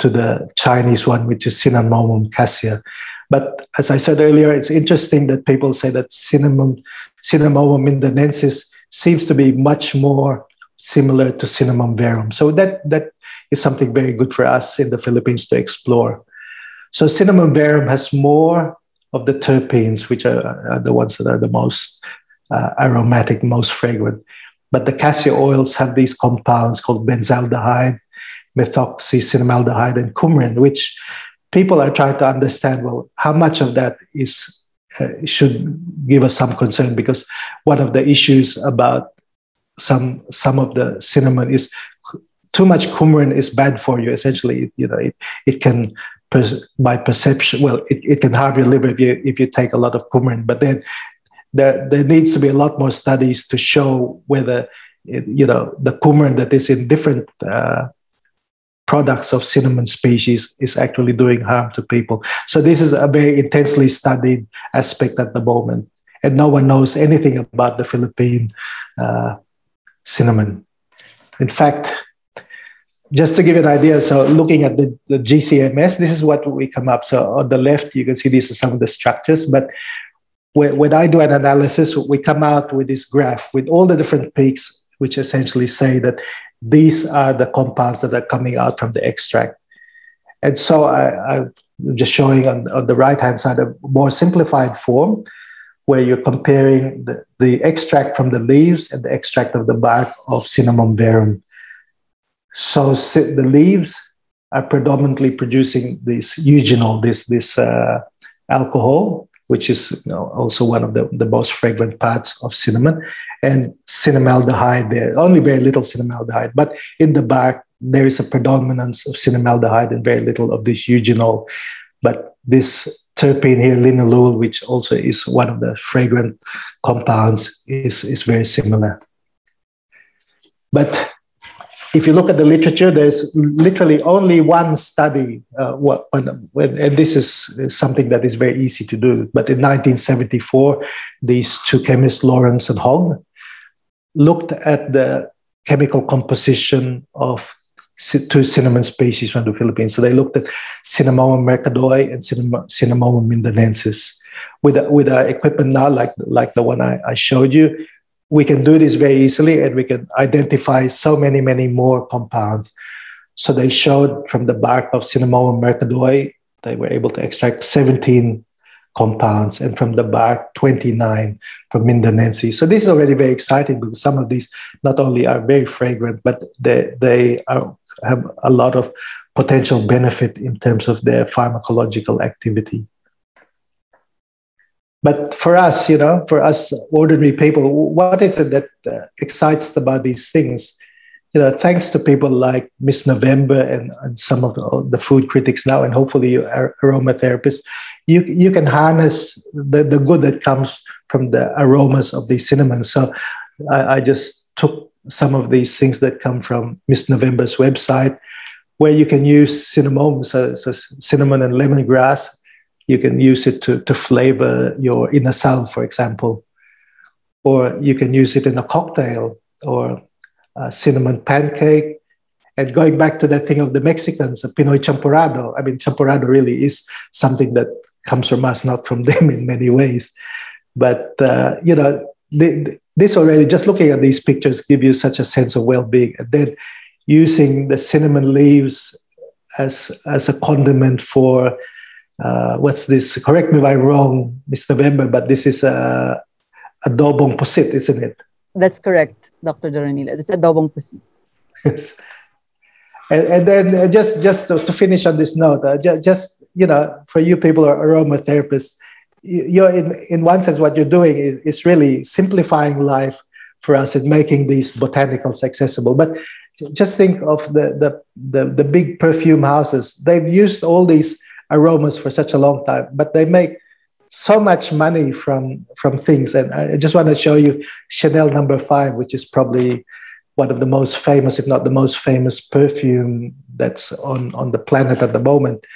to the Chinese one, which is Cinnamomum cassia. But as I said earlier, it's interesting that people say that cinnamon, Cinnamomum mindanensis seems to be much more similar to cinnamon verum. So that, that is something very good for us in the Philippines to explore. So cinnamon verum has more of the terpenes, which are, are the ones that are the most uh, aromatic, most fragrant. But the cassia oils have these compounds called benzaldehyde, methoxycinnamaldehyde, and coumarin, which people are trying to understand well how much of that is uh, should give us some concern because one of the issues about some some of the cinnamon is too much coumarin is bad for you essentially. You know it, it can by perception well it, it can harm your liver if you if you take a lot of coumarin but then there, there needs to be a lot more studies to show whether you know the coumarin that is in different uh, products of cinnamon species is actually doing harm to people. So this is a very intensely studied aspect at the moment. and no one knows anything about the Philippine uh, cinnamon. In fact, just to give you an idea, so looking at the, the GCMS, this is what we come up. So on the left, you can see these are some of the structures, but when, when I do an analysis, we come out with this graph with all the different peaks, which essentially say that these are the compounds that are coming out from the extract. And so I, I'm just showing on, on the right hand side a more simplified form where you're comparing the, the extract from the leaves and the extract of the bark of cinnamon verum. So the leaves are predominantly producing this eugenol, this, this uh, alcohol, which is you know, also one of the, the most fragrant parts of cinnamon, and cinnamaldehyde there. Only very little cinnamaldehyde, but in the bark, there is a predominance of cinnamaldehyde and very little of this eugenol. But this terpene here, linalool, which also is one of the fragrant compounds, is, is very similar. But if you look at the literature, there's literally only one study, uh, what, when, and this is something that is very easy to do. But in 1974, these two chemists, Lawrence and Hong, looked at the chemical composition of two cinnamon species from the Philippines. So they looked at Cinnamomum mercadoi and Cinnamomum mindanensis. With, with our equipment now, like, like the one I, I showed you, we can do this very easily and we can identify so many, many more compounds. So they showed from the bark of Cinnamomum mercadoi, they were able to extract 17 compounds and from the bark 29 from Mindanensis. So this is already very exciting because some of these not only are very fragrant, but they, they are, have a lot of potential benefit in terms of their pharmacological activity. But for us, you know, for us ordinary people, what is it that uh, excites about these things? You know, thanks to people like Miss November and, and some of the, the, food critics now, and hopefully aromatherapists, you, you can harness the, the good that comes from the aromas of the cinnamon. So I, I just took some of these things that come from Miss November's website, where you can use cinnamon, so, so cinnamon and lemongrass, you can use it to, to flavor your inasal, for example. Or you can use it in a cocktail or a cinnamon pancake. And going back to that thing of the Mexicans, a Pinoy champurrado, I mean, champurrado really is something that comes from us, not from them in many ways. But, uh, you know, the, this already, just looking at these pictures, give you such a sense of well being. And then using the cinnamon leaves as, as a condiment for uh, what's this? Correct me if I'm wrong, Mr. November, but this is a adobong pusit, isn't it? That's correct, Dr. Doronila. It's adobong pusit. Yes. And, and then uh, just just to, to, finish on this note, uh, just, just you know, for you people who are aromatherapists, you're in, in one sense what you're doing is, is really simplifying life for us and making these botanicals accessible. But just think of the, the, the, the big perfume houses. They've used all these aromas for such a long time, but they make so much money from from things. And I just want to show you Chanel number five, which is probably one of the most famous, if not the most famous perfume that's on, on the planet at the moment.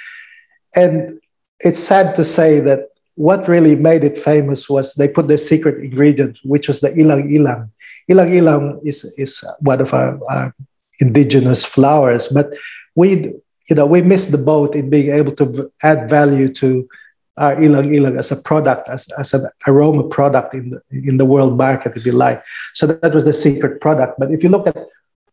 And it's sad to say that what really made it famous was they put the secret ingredient, which was the ilang ilang. Ilang ilang is, is one of our, our indigenous flowers, but we you know, we missed the boat in being able to add value to our ilang ilang as a product, as, as an aroma product in the, in the world market, if you like. So that was the secret product. But if you look at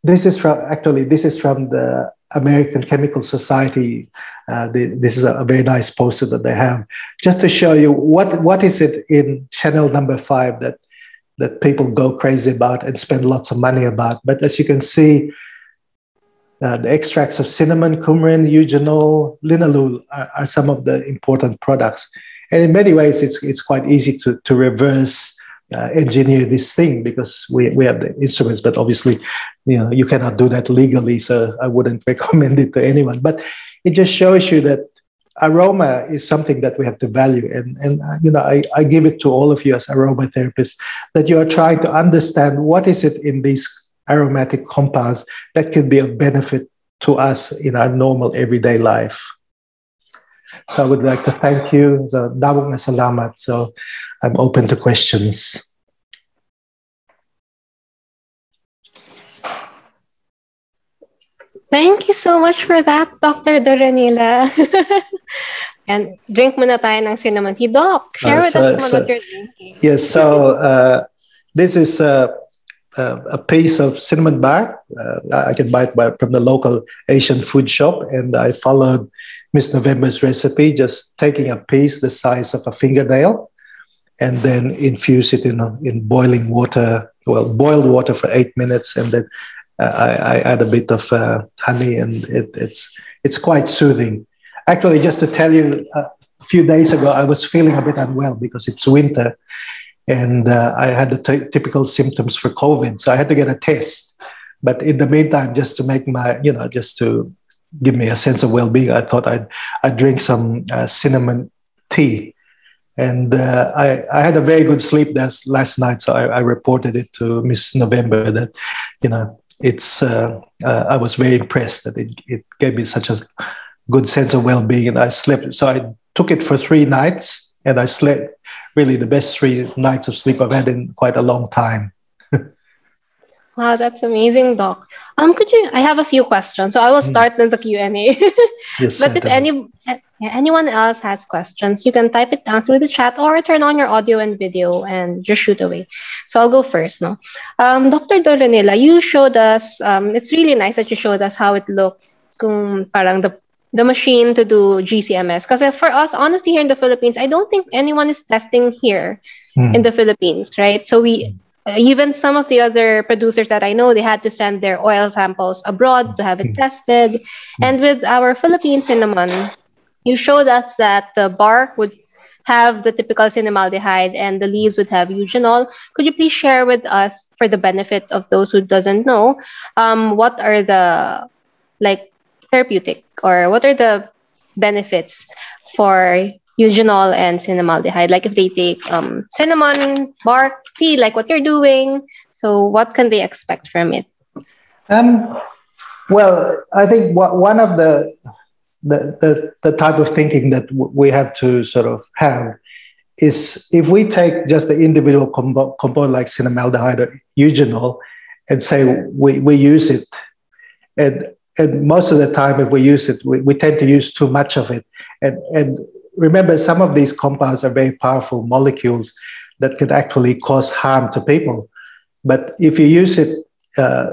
this is from actually this is from the American Chemical Society. Uh, the, this is a, very nice poster that they have, just to show you what what is it in Chanel number five that that people go crazy about and spend lots of money about. But as you can see, uh, the extracts of cinnamon, coumarin, eugenol, linalool are, are, some of the important products. And in many ways, it's, it's quite easy to, to reverse uh, engineer this thing because we, we have the instruments, but obviously, you know, you cannot do that legally. So I wouldn't recommend it to anyone. But it just shows you that aroma is something that we have to value. And, and uh, you know, I, I give it to all of you as aromatherapists that you are trying to understand what is it in these aromatic compounds that can be of benefit to us in our normal everyday life. So I would like to thank you. So. So I'm open to questions. Thank you so much for that, Dr. Doronila. and drink muna tayo ng cinnamon tea. Doc, share uh, with us so, what you're drinking. Yes, so uh, this is a, a, piece of cinnamon bark. Uh, I can buy it by, from the local Asian food shop. And I followed Miss November's recipe, just taking a piece the size of a fingernail and then infuse it in, in boiling water, well, boiled water for eight minutes, and then I, I add a bit of uh, honey, and it, it's it's quite soothing. Actually, just to tell you, uh, a few days ago I was feeling a bit unwell because it's winter, and uh, I had the t- typical symptoms for COVID, so I had to get a test. But in the meantime, just to make my, you know, just to give me a sense of well-being, I thought I'd I'd drink some uh, cinnamon tea and uh, I, I had a very good sleep last, last night so I, I, reported it to miss november that you know it's uh, uh, I was very impressed that it, it gave me such a good sense of well-being and I slept so I took it for three nights and I slept really the best three nights of sleep I've had in quite a long time. wow, that's amazing, Doc. Um, could you? I have a few questions, so I will hmm. start mm. in the Q and A. yes, but if any yeah, anyone else has questions, you can type it down through the chat or turn on your audio and video and just shoot away. So I'll go first. No, um, Dr. Doronila, you showed us. Um, it's really nice that you showed us how it looked. Kung parang the the machine to do GCMS. Because for us, honestly, here in the Philippines, I don't think anyone is testing here mm. in the Philippines, right? So we uh, even some of the other producers that I know, they had to send their oil samples abroad to have it hmm. tested. And with our Philippine cinnamon, you showed us that the bark would have the typical cinnamaldehyde and the leaves would have eugenol. Could you please share with us, for the benefit of those who doesn't know, um, what are the like therapeutic or what are the benefits for eugenol and cinnamaldehyde? Like if they take um, cinnamon bark tea, like what you're doing, so what can they expect from it? Um, well, I think one of the the, the, the type of thinking that we have to sort of have is if we take just the individual combo- component like cinnamaldehyde or eugenol and say we, we use it, and, and most of the time if we use it, we, we tend to use too much of it. And, and remember, some of these compounds are very powerful molecules that could actually cause harm to people. But if you use it uh,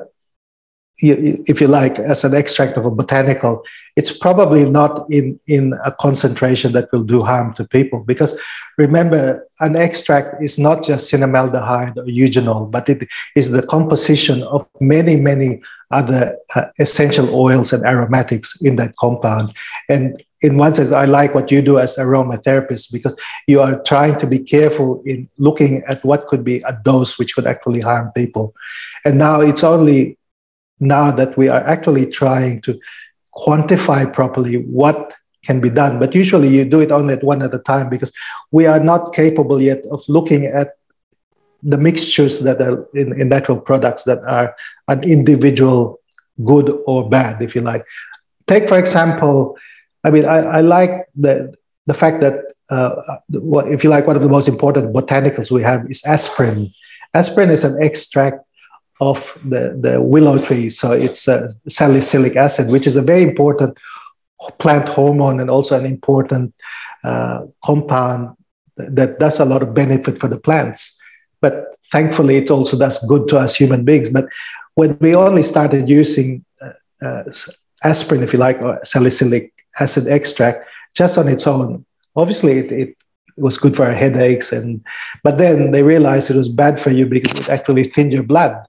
if you like, as an extract of a botanical, it's probably not in, in a concentration that will do harm to people. Because remember, an extract is not just cinnamaldehyde or eugenol, but it is the composition of many, many other uh, essential oils and aromatics in that compound. And in one sense, I like what you do as aromatherapist because you are trying to be careful in looking at what could be a dose which could actually harm people. And now it's only now that we are actually trying to quantify properly what can be done. But usually you do it only at one at a time because we are not capable yet of looking at the mixtures that are in, in natural products that are an individual good or bad, if you like. Take, for example, I mean, I, I like the, the fact that, uh, if you like, one of the most important botanicals we have is aspirin. Aspirin is an extract of the, the willow tree. So it's a salicylic acid, which is a very important plant hormone and also an important uh, compound that does a lot of benefit for the plants. But thankfully, it also does good to us human beings. But when we only started using uh, uh, aspirin, if you like, or salicylic acid extract just on its own, obviously it, it was good for our headaches and but then they realized it was bad for you because it actually thinned your blood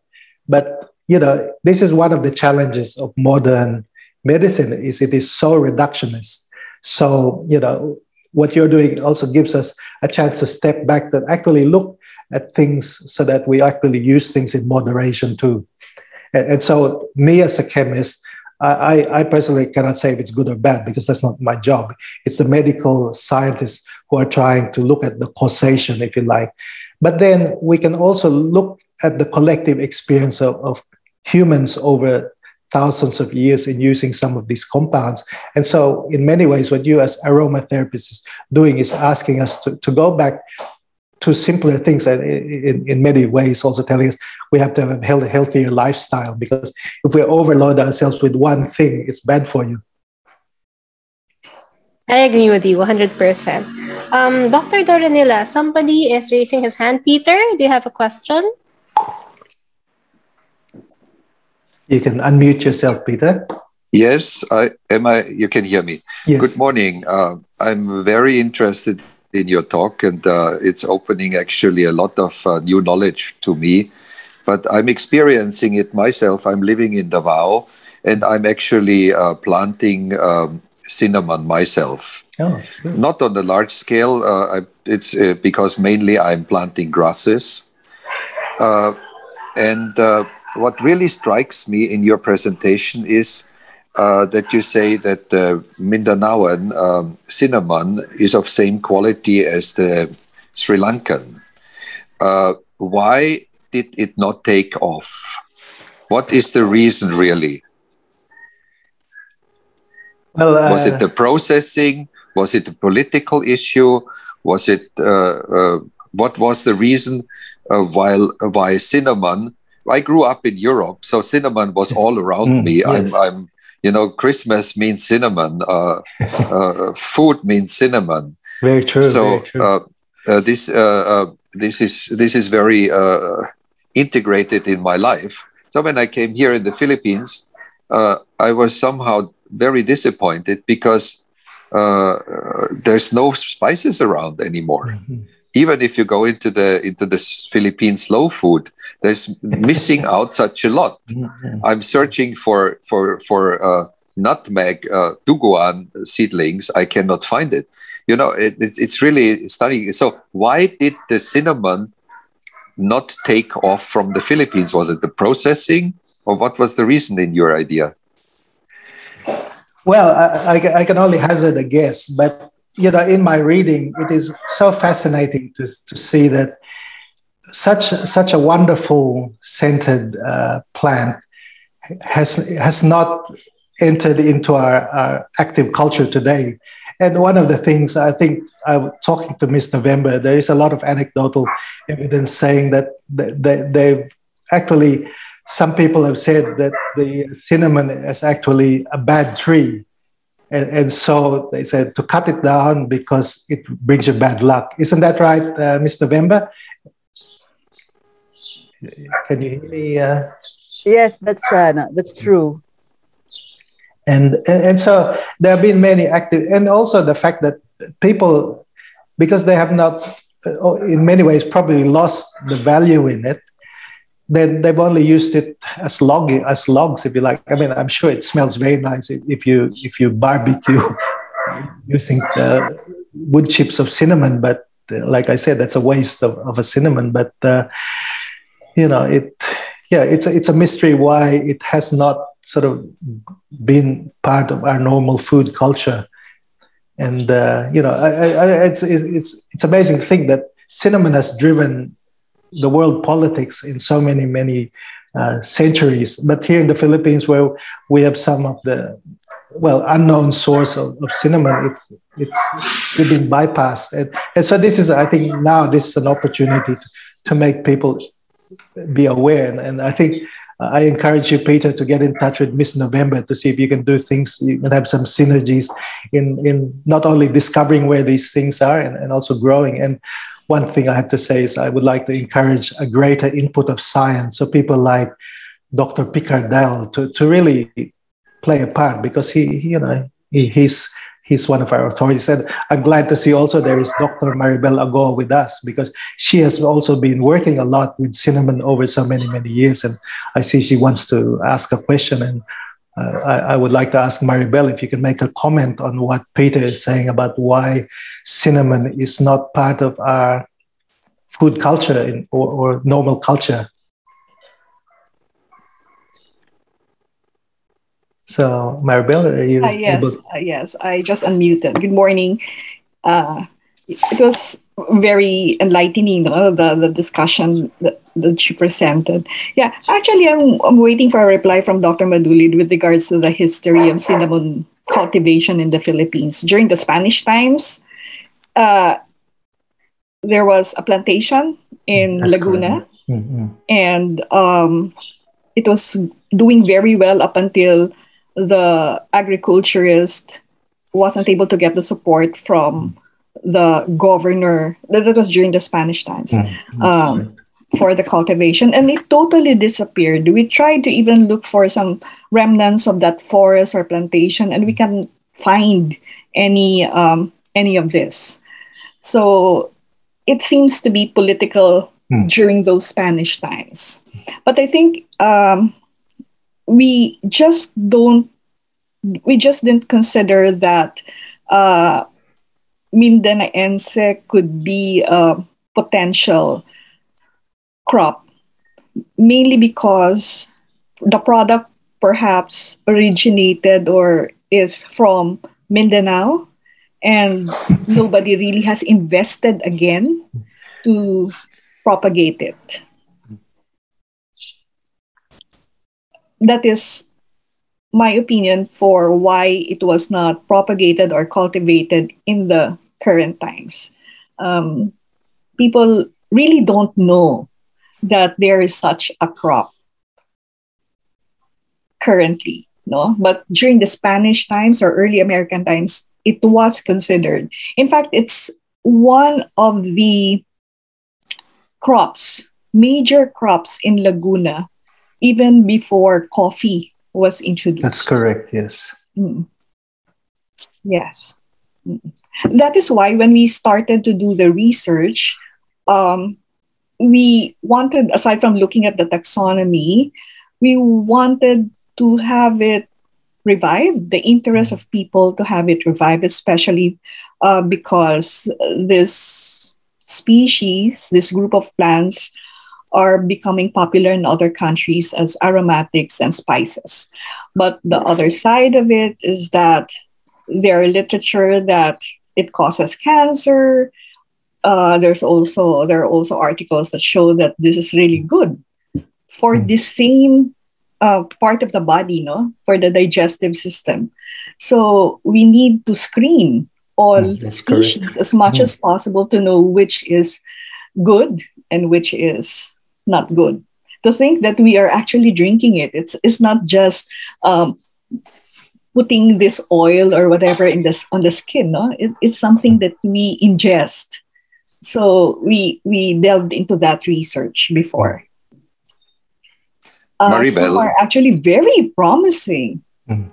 but you know, this is one of the challenges of modern medicine is it is so reductionist. So, you know, what you're doing also gives us a chance to step back and actually look at things so that we actually use things in moderation too. And, and so, me as a chemist, I, I personally cannot say if it's good or bad because that's not my job. It's the medical scientists who are trying to look at the causation, if you like. But then we can also look at the collective experience of, of humans over thousands of years in using some of these compounds. And so, in many ways, what you as aromatherapists is doing is asking us to, to go back to simpler things and in, in many ways also telling us we have to have a healthier lifestyle because if we overload ourselves with one thing it's bad for you. I agree with you 100% um, dr doronila somebody is raising his hand. Peter do you have a question you can unmute yourself peter yes i am i you can hear me yes. good morning uh, i'm very interested in your talk, and uh, it's opening actually a lot of uh, new knowledge to me. But I'm experiencing it myself. I'm living in Davao, and I'm actually uh, planting um, cinnamon myself. Oh, Not on a large scale. Uh, I, it's uh, because mainly I'm planting grasses. Uh, and what really strikes me in your presentation is uh, that you say that the Mindanaoan um, cinnamon is of same quality as the Sri Lankan. Uh, why did it not take off? What is the reason really? Well, uh, was it the processing? Was it a political issue? Was it uh, uh, what was the reason while why cinnamon? I grew up in Europe, so cinnamon was all around mm, me. Yes. I'm, I'm you know, Christmas means cinnamon. Uh, uh, food means cinnamon. Very true. So very true. Uh, uh this uh, uh, this is this is very integrated in my life. So when I came here in the Philippines, I was somehow very disappointed because there's no spices around anymore. Mm-hmm even if you go into the into the Philippine slow food, there's missing out such a lot. I'm searching for for for uh, nutmeg uh, duguan seedlings. I cannot find it. You know, it, it's, it's really stunning. So why did the cinnamon not take off from the Philippines? Was it the processing, or what was the reason in your idea? Well, I, I, I can only hazard a guess, but you know, in my reading, it is so fascinating to, to see that such such a wonderful scented uh, plant has has not entered into our, our, active culture today. And one of the things I think I talking to Miss November, there is a lot of anecdotal evidence saying that they, they, they've actually some people have said that the cinnamon is actually a bad tree and, and, so they said to cut it down because it brings you bad luck. Isn't that right, uh, Miss November? Can you hear me? Uh? Yes, that's uh, that's true. And, and and so there have been many active, and also the fact that people, because they have not, uh, in many ways, probably lost the value in it then they've only used it as log as logs, if you like. I mean, I'm sure it smells very nice if you if you barbecue using wood chips of cinnamon. But uh, like I said, that's a waste of, of a cinnamon. But uh, you know, it yeah, it's a, it's a mystery why it has not sort of been part of our normal food culture. And uh, you know, I, I, it's it's it's amazing thing that cinnamon has driven the world politics in so many many uh, centuries. But here in the Philippines, where we have some of the well unknown source of, of cinnamon, it's it's we've been bypassed, and, and so this is I think now this is an opportunity to, to make people be aware, and, and I think. Uh, I encourage you, Peter, to get in touch with Miss November to see if you can do things. You can have some synergies in in not only discovering where these things are and, and also growing. And one thing I have to say is I would like to encourage a greater input of science. So people like Dr. Picardel to, to really play a part because he, you know, he, he's he's one of our authorities. And I'm glad to see also there is Dr. Maribel Agoo with us because she has also been working a lot with cinnamon over so many, many years. And I see she wants to ask a question. And uh, I, I, would like to ask Maribel if you can make a comment on what Peter is saying about why cinnamon is not part of our food culture in, or, or normal culture. So, Maribel, are you? Uh, yes, uh, yes. I just unmuted. Good morning, uh, it was very enlightening, no? the, the discussion that, that she presented. Yeah, actually, I'm, I'm waiting for a reply from Dr. Madulid with regards to the history of cinnamon cultivation in the Philippines. During the Spanish times, uh, there was a plantation in That's Laguna, mm-hmm. and um, it was doing very well up until the agriculturist wasn't able to get the support from the governor. That was during the Spanish times. Mm, um, for the cultivation and it totally disappeared. We tried to even look for some remnants of that forest or plantation and we can find any um, any of this. So it seems to be political mm. during those Spanish times. But I think um, we just don't we just didn't consider that uh, Mindanaense could be a potential crop, mainly because the product perhaps originated or is from Mindanao, and nobody really has invested again to propagate it. That is my opinion for why it was not propagated or cultivated in the current times. Um, people really don't know that there is such a crop currently, no? But during the Spanish times or early American times, it was considered. In fact, it's one of the crops, major crops in Laguna, even before coffee was introduced. That's correct, yes. Mm. Yes. Mm. That is why when we started to do the research, um, we wanted, aside from looking at the taxonomy, we wanted to have it revived, the interest of people to have it revived, especially uh, because this species, this group of plants, are becoming popular in other countries as aromatics and spices. But the other side of it is that there are literature that it causes cancer. Uh, there's also there are also articles that show that this is really good for hmm. the same uh, part of the body, no, for the digestive system. So we need to screen all mm, species correct. as much mm. as possible to know which is good and which is not good. To think that we are actually drinking it, it's, it's not just um, putting this oil or whatever in this on the skin. No, it, it's something that we ingest. So we we delved into that research before. Uh, Maribel. Some are actually very promising. Mm.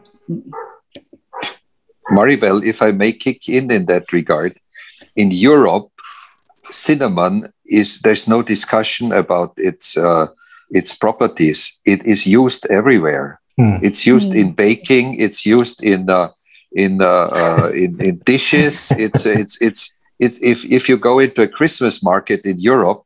Maribel, if I may kick in in that regard, in Europe, cinnamon is there's no discussion about its uh, its properties. It is used everywhere. Mm. It's used mm. in baking. It's used in uh, in, uh, uh in in dishes. It's it's it's it, if if you go into a Christmas market in Europe,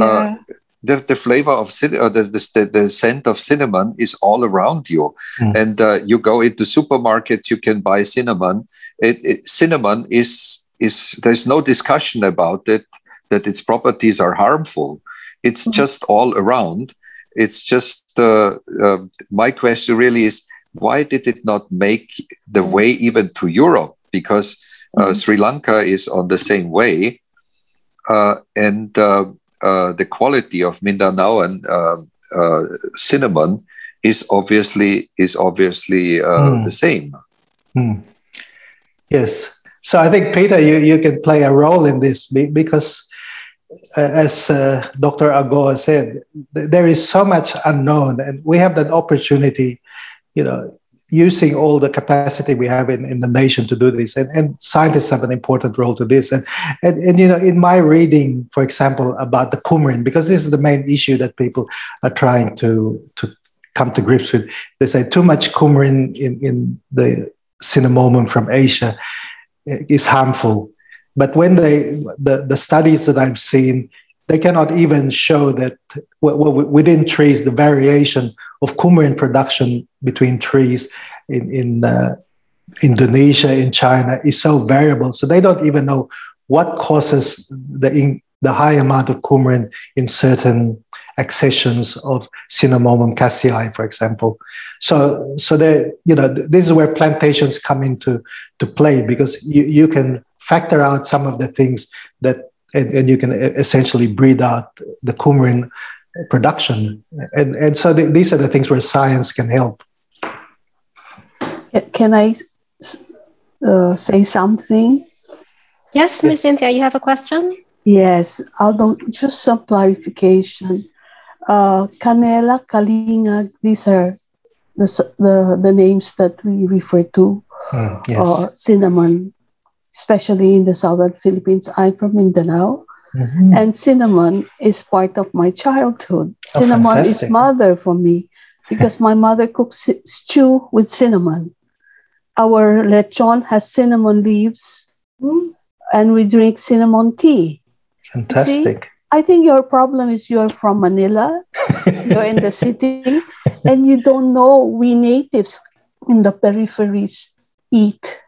uh, yeah. the, the flavor of uh, the, the, the scent of cinnamon is all around you. Mm. And uh, you go into supermarkets, you can buy cinnamon. It, it, cinnamon is is there's no discussion about it that its properties are harmful. It's mm-hmm. just all around. It's just uh, uh, my question really is why did it not make the way even to Europe? Because uh, mm-hmm. Sri Lanka is on the same way, uh, and uh, uh, the quality of Mindanaoan cinnamon is obviously is obviously mm. the same. Mm. Yes. So I think Peter, you, you can play a role in this because as uh, Dr. Agoo said, th- there is so much unknown, and we have that opportunity, you know, using all the capacity we have in, in the nation to do this. And, and scientists have an important role to this. And, and, and, you know, in my reading, for example, about the coumarin, because this is the main issue that people are trying to, to come to grips with, they say too much coumarin in, in the cinnamomum from Asia is harmful but when they, the, the studies that I've seen, they cannot even show that well, within trees, the variation of coumarin production between trees in, in uh, Indonesia, in China is so variable. So they don't even know what causes the in, the high amount of coumarin in certain accessions of Cinnamomum cassia, for example. So, so there, you know, this is where plantations come into to play because you, you can factor out some of the things that, and, and you can essentially breed out the coumarin production. And, and so the, these are the things where science can help. Can I uh, say something? Yes, Miss yes. Cynthia, you have a question? Yes, although just some clarification. Uh, Canela, Kalinga, these are the, the, the names that we refer to. Mm, yes. uh, cinnamon, especially in the southern Philippines. I'm from Mindanao. Mm-hmm. And cinnamon is part of my childhood. Oh, cinnamon fantastic. is mother for me because my mother cooks stew with cinnamon. Our lechon has cinnamon leaves, and we drink cinnamon tea. Fantastic. See, I think your problem is you're from Manila, you're in the city, and you don't know we natives in the peripheries eat.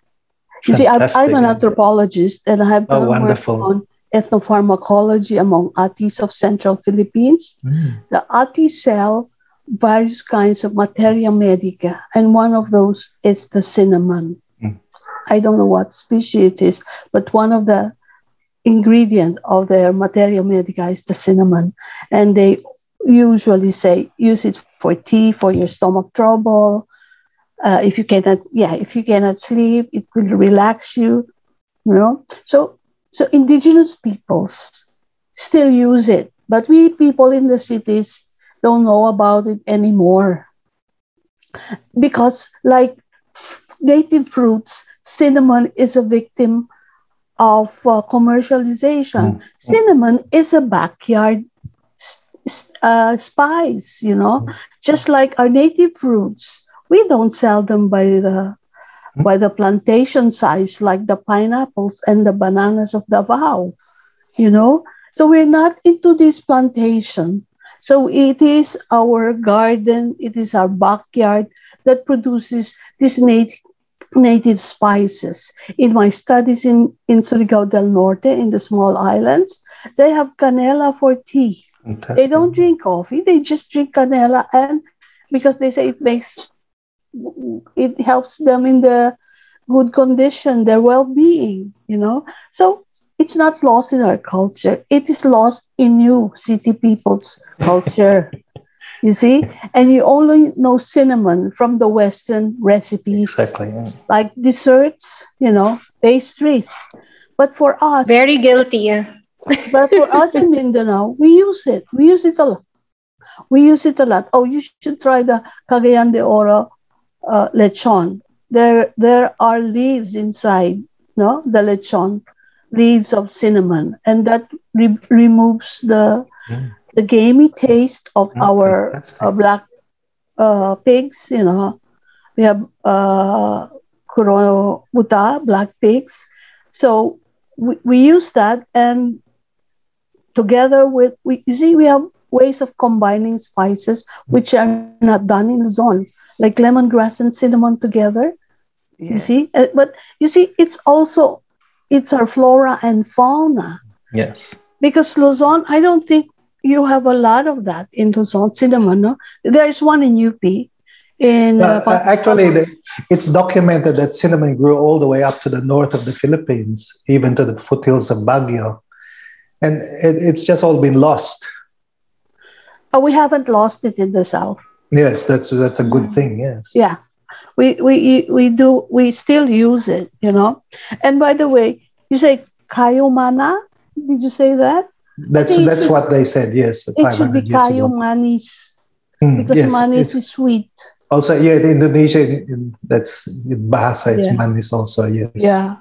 You Fantastic. see, I'm, I'm, an anthropologist and I have done oh, wonderful. on ethnopharmacology among Atis of Central Philippines. Mm. The Atis sell various kinds of materia medica, and one of those is the cinnamon. Mm. I don't know what species it is, but one of the ingredient of their materia medica is the cinnamon, and they usually say use it for tea for your stomach trouble. Uh, if you cannot, yeah, if you cannot sleep, it will relax you. You know, so so indigenous peoples still use it, but we people in the cities don't know about it anymore. Because, like native fruits, cinnamon is a victim of uh, commercialization. Mm. Cinnamon is a backyard uh, spice, you know, mm. just like our native fruits. We don't sell them by the by the plantation size like the pineapples and the bananas of Davao, you know. So we're not into this plantation. So it is our garden, it is our backyard that produces these native, native spices. In my studies in, in Surigao del Norte, in the small islands, they have canela for tea. They don't drink coffee, they just drink canela and because they say it makes it helps them in the good condition, their well-being, you know. So it's not lost in our culture. It is lost in you, city people's culture. you see? And you only know cinnamon from the Western recipes. Exactly. Yeah. Like desserts, you know, pastries. But for us very guilty. but for us in Mindanao, we use it. We use it a lot. We use it a lot. Oh, you should try the Cagayan de Oro uh, lechon. There, there are leaves inside, no, the lechon, leaves of cinnamon, and that re- removes the mm. the gamey taste of mm, our uh, black uh, pigs. You know, we have uh, Kurono Buta, black pigs. So we, we use that, and together with we, you see, we have ways of combining spices which are not done in Luzon like lemongrass and cinnamon together. You see, uh, but you see, it's also it's our flora and fauna. Yes. Because Luzon, I don't think you have a lot of that in Luzon cinnamon. No, there is one in UP. In uh, uh, actually, the, it's documented that cinnamon grew all the way up to the north of the Philippines, even to the foothills of Baguio, and it, it's just all been lost. Oh, we haven't lost it in the south. Yes, that's that's a good thing. Yes. Yeah, we we we do we still use it, you know. And by the way, you say kayumana. Did you say that? That's that's what they said. Yes, it should be kayumanis mm, because yes, manis is sweet. Also, yeah, the Indonesia, in, in, that's Bahasa, it's yeah. manis also. Yes. Yeah.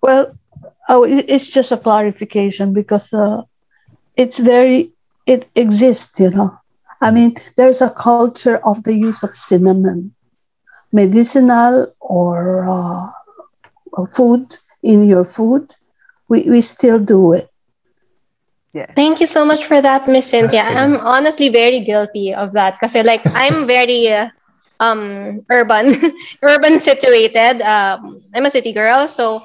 Well, oh, it's just a clarification because uh, it's very it exists, you know. I mean, there's a culture of the use of cinnamon, medicinal or uh, food in your food. We, we still do it. Yeah. Thank you so much for that, Miss Cynthia. I'm honestly very guilty of that because like I'm very uh, um urban, urban situated. Um, I'm a city girl, so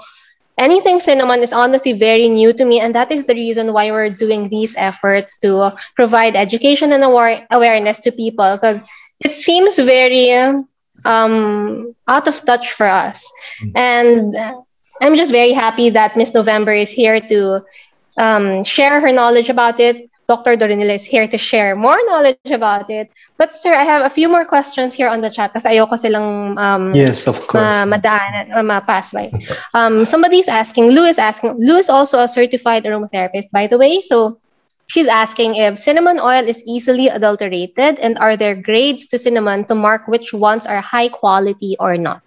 anything cinnamon is honestly very new to me, and that is the reason why we're doing these efforts to provide education and aware- awareness to people because it seems very um, out of touch for us. Mm-hmm. And I'm just very happy that Miss November is here to um, share her knowledge about it. Dr. Doronila is here to share more knowledge about it. But sir, I have a few more questions here on the chat kasi ayoko silang um, yes, of course. Ma- madaan, uh, ma-pass by. Um, somebody's asking, Lou is asking, Lou is also a certified aromatherapist, by the way. So she's asking if cinnamon oil is easily adulterated and are there grades to cinnamon to mark which ones are high quality or not?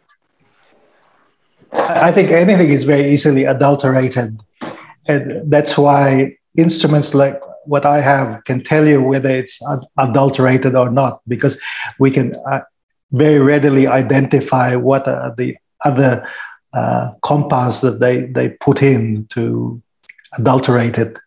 I think anything is very easily adulterated. And that's why instruments like what I have can tell you whether it's adulterated or not, because we can uh, very readily identify what are the other uh, compounds that they, they put in to adulterate it.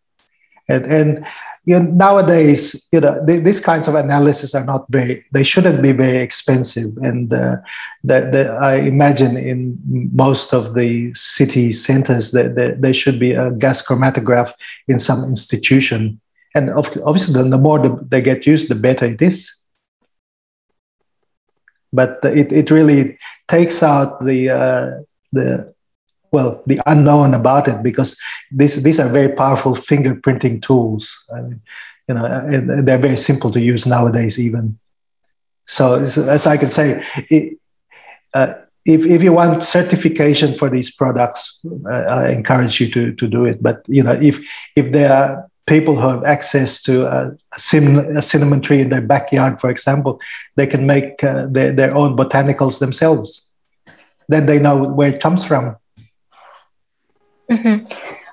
And, and you know, nowadays, you know, th- these kinds of analysis are not very, they shouldn't be very expensive. And uh, the, the, I imagine in most of the city centers that there should be a gas chromatograph in some institution. And obviously, the more they get used, the better it is. But it, it really takes out the, uh, the well the unknown about it because these these are very powerful fingerprinting tools. I mean, you know and they're very simple to use nowadays even. So as i can say it, uh, if, if you want certification for these products uh, i encourage you to, to do it. But you know if if there are people who have access to a, a, cinnamon, a cinnamon tree in their backyard for example they can make uh, their, their own botanicals themselves then they know where it comes from Mm-hmm.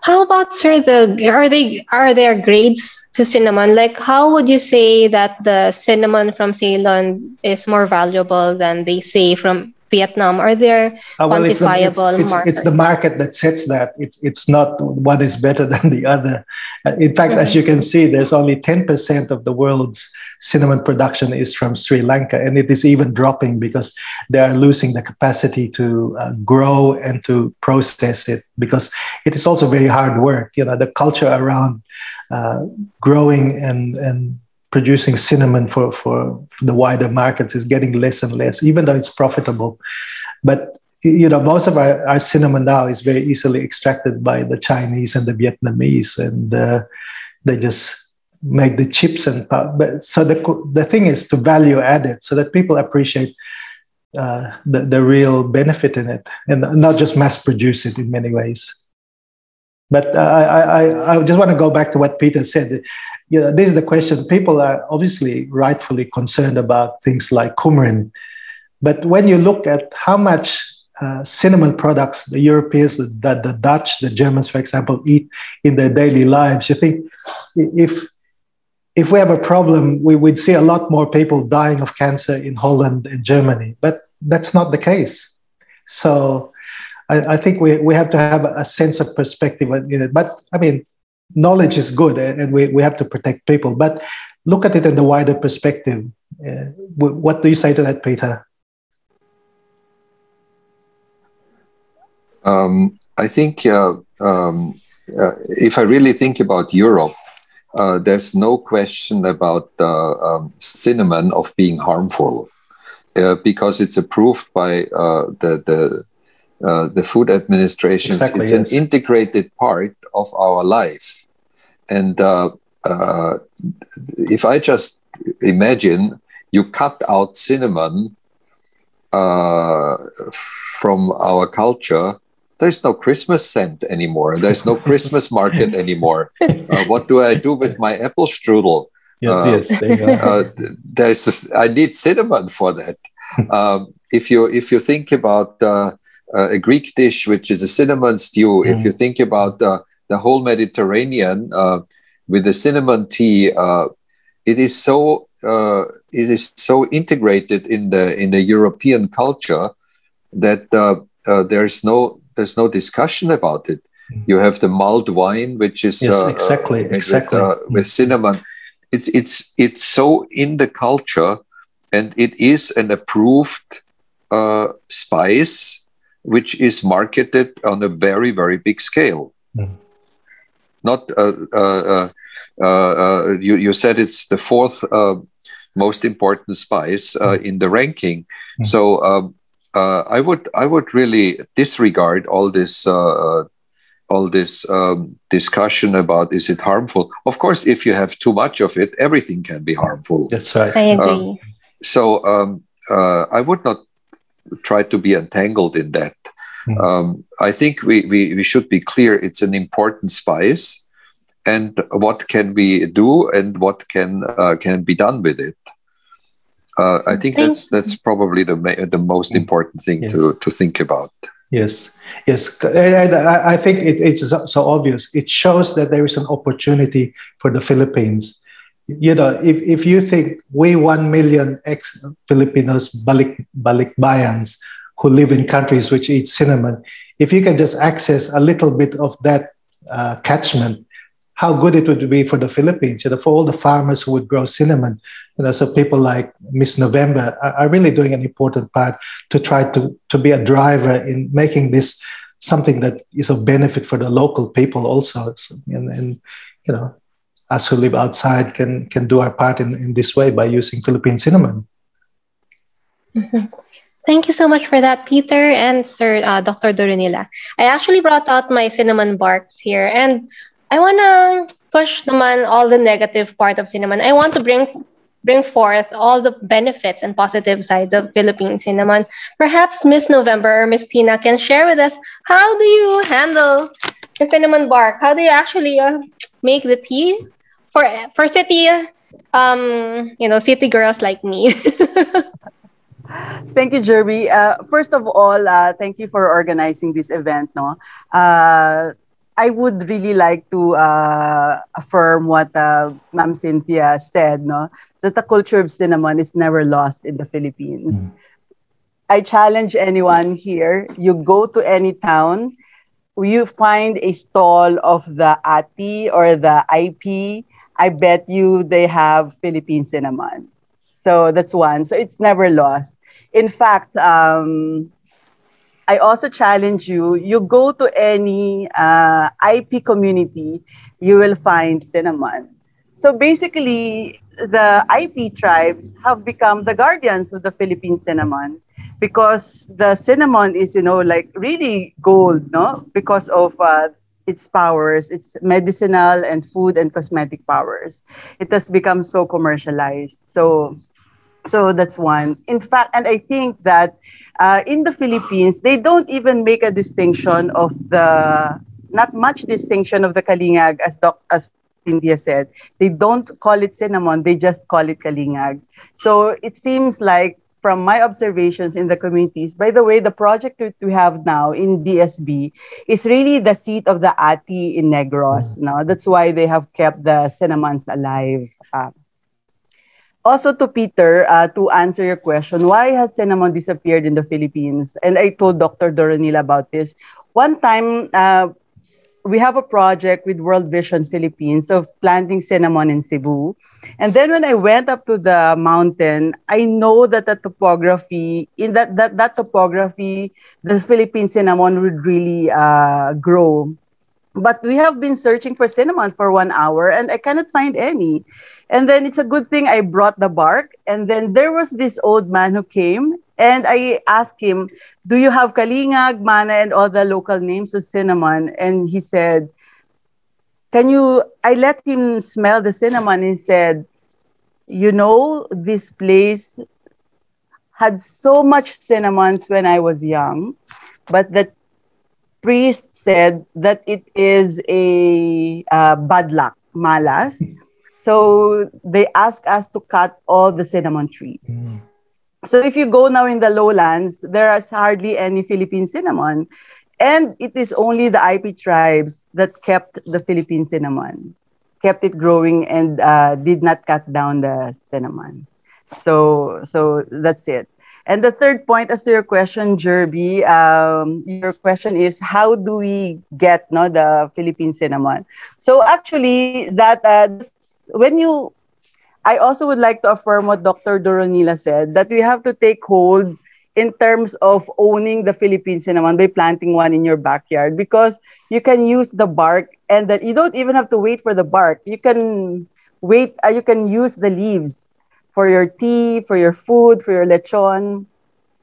How about sir the are they are there grades to cinnamon? Like how would you say that the cinnamon from Ceylon is more valuable than they say from Vietnam? Are there uh, well, quantifiable it's, the, it's, it's, it's, the market that sets that. It's it's not one is better than the other. Uh, in fact, mm-hmm. as you can see, there's only 10% of the world's cinnamon production is from Sri Lanka, and it is even dropping because they are losing the capacity to uh, grow and to process it because it is also very hard work. You know, the culture around uh, growing and and producing cinnamon for, for, the wider markets is getting less and less, even though it's profitable. But you know, most of our, our cinnamon now is very easily extracted by the Chinese and the Vietnamese, and uh, they just make the chips and but so the the thing is to value add it so that people appreciate uh, the the real benefit in it and not just mass produce it in many ways. But uh, I, I I just want to go back to what Peter said you know, this is the question. People are obviously rightfully concerned about things like coumarin. But when you look at how much uh, cinnamon products the Europeans, the, the Dutch, the Germans, for example, eat in their daily lives, you think if if we have a problem, we would see a lot more people dying of cancer in Holland and Germany. But that's not the case. So I, I think we, we have to have a sense of perspective in it. But I mean, knowledge is good and we, we have to protect people. But look at it in the wider perspective. Uh, what do you say to that peter? Um, i think uh, um, uh, if i really think about europe uh, there's no question about um, cinnamon of being harmful uh, because it's approved by uh, the, the uh, the food administration. Exactly, it's yes. an integrated part of our life. And uh, uh, if I just imagine you cut out cinnamon uh, from our culture, there's no Christmas scent anymore. There's no Christmas market anymore. Uh, what do I do with my apple strudel? Yes, yes. There there's I need cinnamon for that. Um, if you if you think about uh, a Greek dish, which is a cinnamon stew. Mm. If you think about uh, the whole Mediterranean uh, with the cinnamon tea, uh, it is so uh, it is so integrated in the in the European culture that uh, there's no there's no discussion about it. Mm. You have the mulled wine, which is yes, exactly exactly with, with cinnamon. It's it's it's so in the culture, and it is an approved spice which is marketed on a very, very big scale. Mm. Not, uh, uh, uh, you, you said it's the fourth most important spice mm. in the ranking. Mm. So um, I would I would really disregard all this all this um, discussion about is it harmful of course if you have too much of it everything can be harmful that's right i agree um, so um, uh, i would not try to be entangled in that mm. um, i think we, we, we should be clear it's an important spice and what can we do and what can uh, can be done with it uh, I think that's that's probably the the most hmm. important thing yes. to to think about. Yes, yes. I, I think it, it's so obvious. It shows that there is an opportunity for the Philippines. You know, if, if you think we one million ex Filipinos, balik balikbayans, who live in countries which eat cinnamon, if you can just access a little bit of that uh, catchment, how good it would be for the Philippines, you know, for all the farmers who would grow cinnamon. You know, so people like Miss November are, are, really doing an important part to try to, to be a driver in making this something that is of benefit for the local people also. So, and, and, you know, us who live outside can can do our part in, in this way by using Philippine cinnamon. Thank you so much for that, Peter and Sir uh, Dr. Doronila. I actually brought out my cinnamon barks here, and I want to push naman all the negative part of cinnamon. I want to bring bring forth all the benefits and positive sides of Philippine cinnamon. Perhaps Miss November or Miss Tina can share with us how do you handle the cinnamon bark? How do you actually uh, make the tea for for city um you know city girls like me? Thank you, Jirbie. Uh, first of all, uh, thank you for organizing this event. No, uh, I would really like to uh, affirm what uh, Ma'am Cynthia said, no, that the culture of cinnamon is never lost in the Philippines. Mm. I challenge anyone here, you go to any town, you find a stall of the ATI or the IP, I bet you they have Philippine cinnamon. So that's one. So it's never lost. In fact, um, I also challenge you, you go to any uh, IP community, you will find cinnamon. So basically, the IP tribes have become the guardians of the Philippine cinnamon because the cinnamon is, you know, like really gold, no? Because of uh, its powers, its medicinal and food and cosmetic powers. It has become so commercialized. So so that's one. In fact, and I think that uh, in the Philippines, they don't even make a distinction of the, not much distinction of the kalingag as, doc, as India said. They don't call it cinnamon, they just call it kalingag. So it seems like from my observations in the communities, by the way, the project that we have now in DSB is really the seat of the ATI in Negros. Mm. No? That's why they have kept the cinnamons alive. Uh, also to Peter, uh, to answer your question, why has cinnamon disappeared in the Philippines? And I told Dr. Doronila about this. One time, uh, we have a project with World Vision Philippines of planting cinnamon in Cebu. And then when I went up to the mountain, I know that the topography, in that, that, that topography, the Philippine cinnamon would really uh, grow. But we have been searching for cinnamon for one hour and I cannot find any. And then it's a good thing I brought the bark. And then there was this old man who came and I asked him, Do you have kalingag, mana, and all the local names of cinnamon? And he said, Can you? I let him smell the cinnamon and said, You know, this place had so much cinnamons when I was young, but the priest said that it is a uh, bad luck, malas. So they ask us to cut all the cinnamon trees. Mm. So if you go now in the lowlands, there is hardly any Philippine cinnamon. And it is only the IP tribes that kept the Philippine cinnamon, kept it growing and uh, did not cut down the cinnamon. So, so that's it. And the third point, as to your question, Jirbie, um, your question is how do we get no the Philippine cinnamon? So actually, that uh, when you, I also would like to affirm what Dr. Doronila said that we have to take hold in terms of owning the Philippine cinnamon by planting one in your backyard because you can use the bark and that you don't even have to wait for the bark. You can wait, uh, you can use the leaves for your tea, for your food, for your lechon,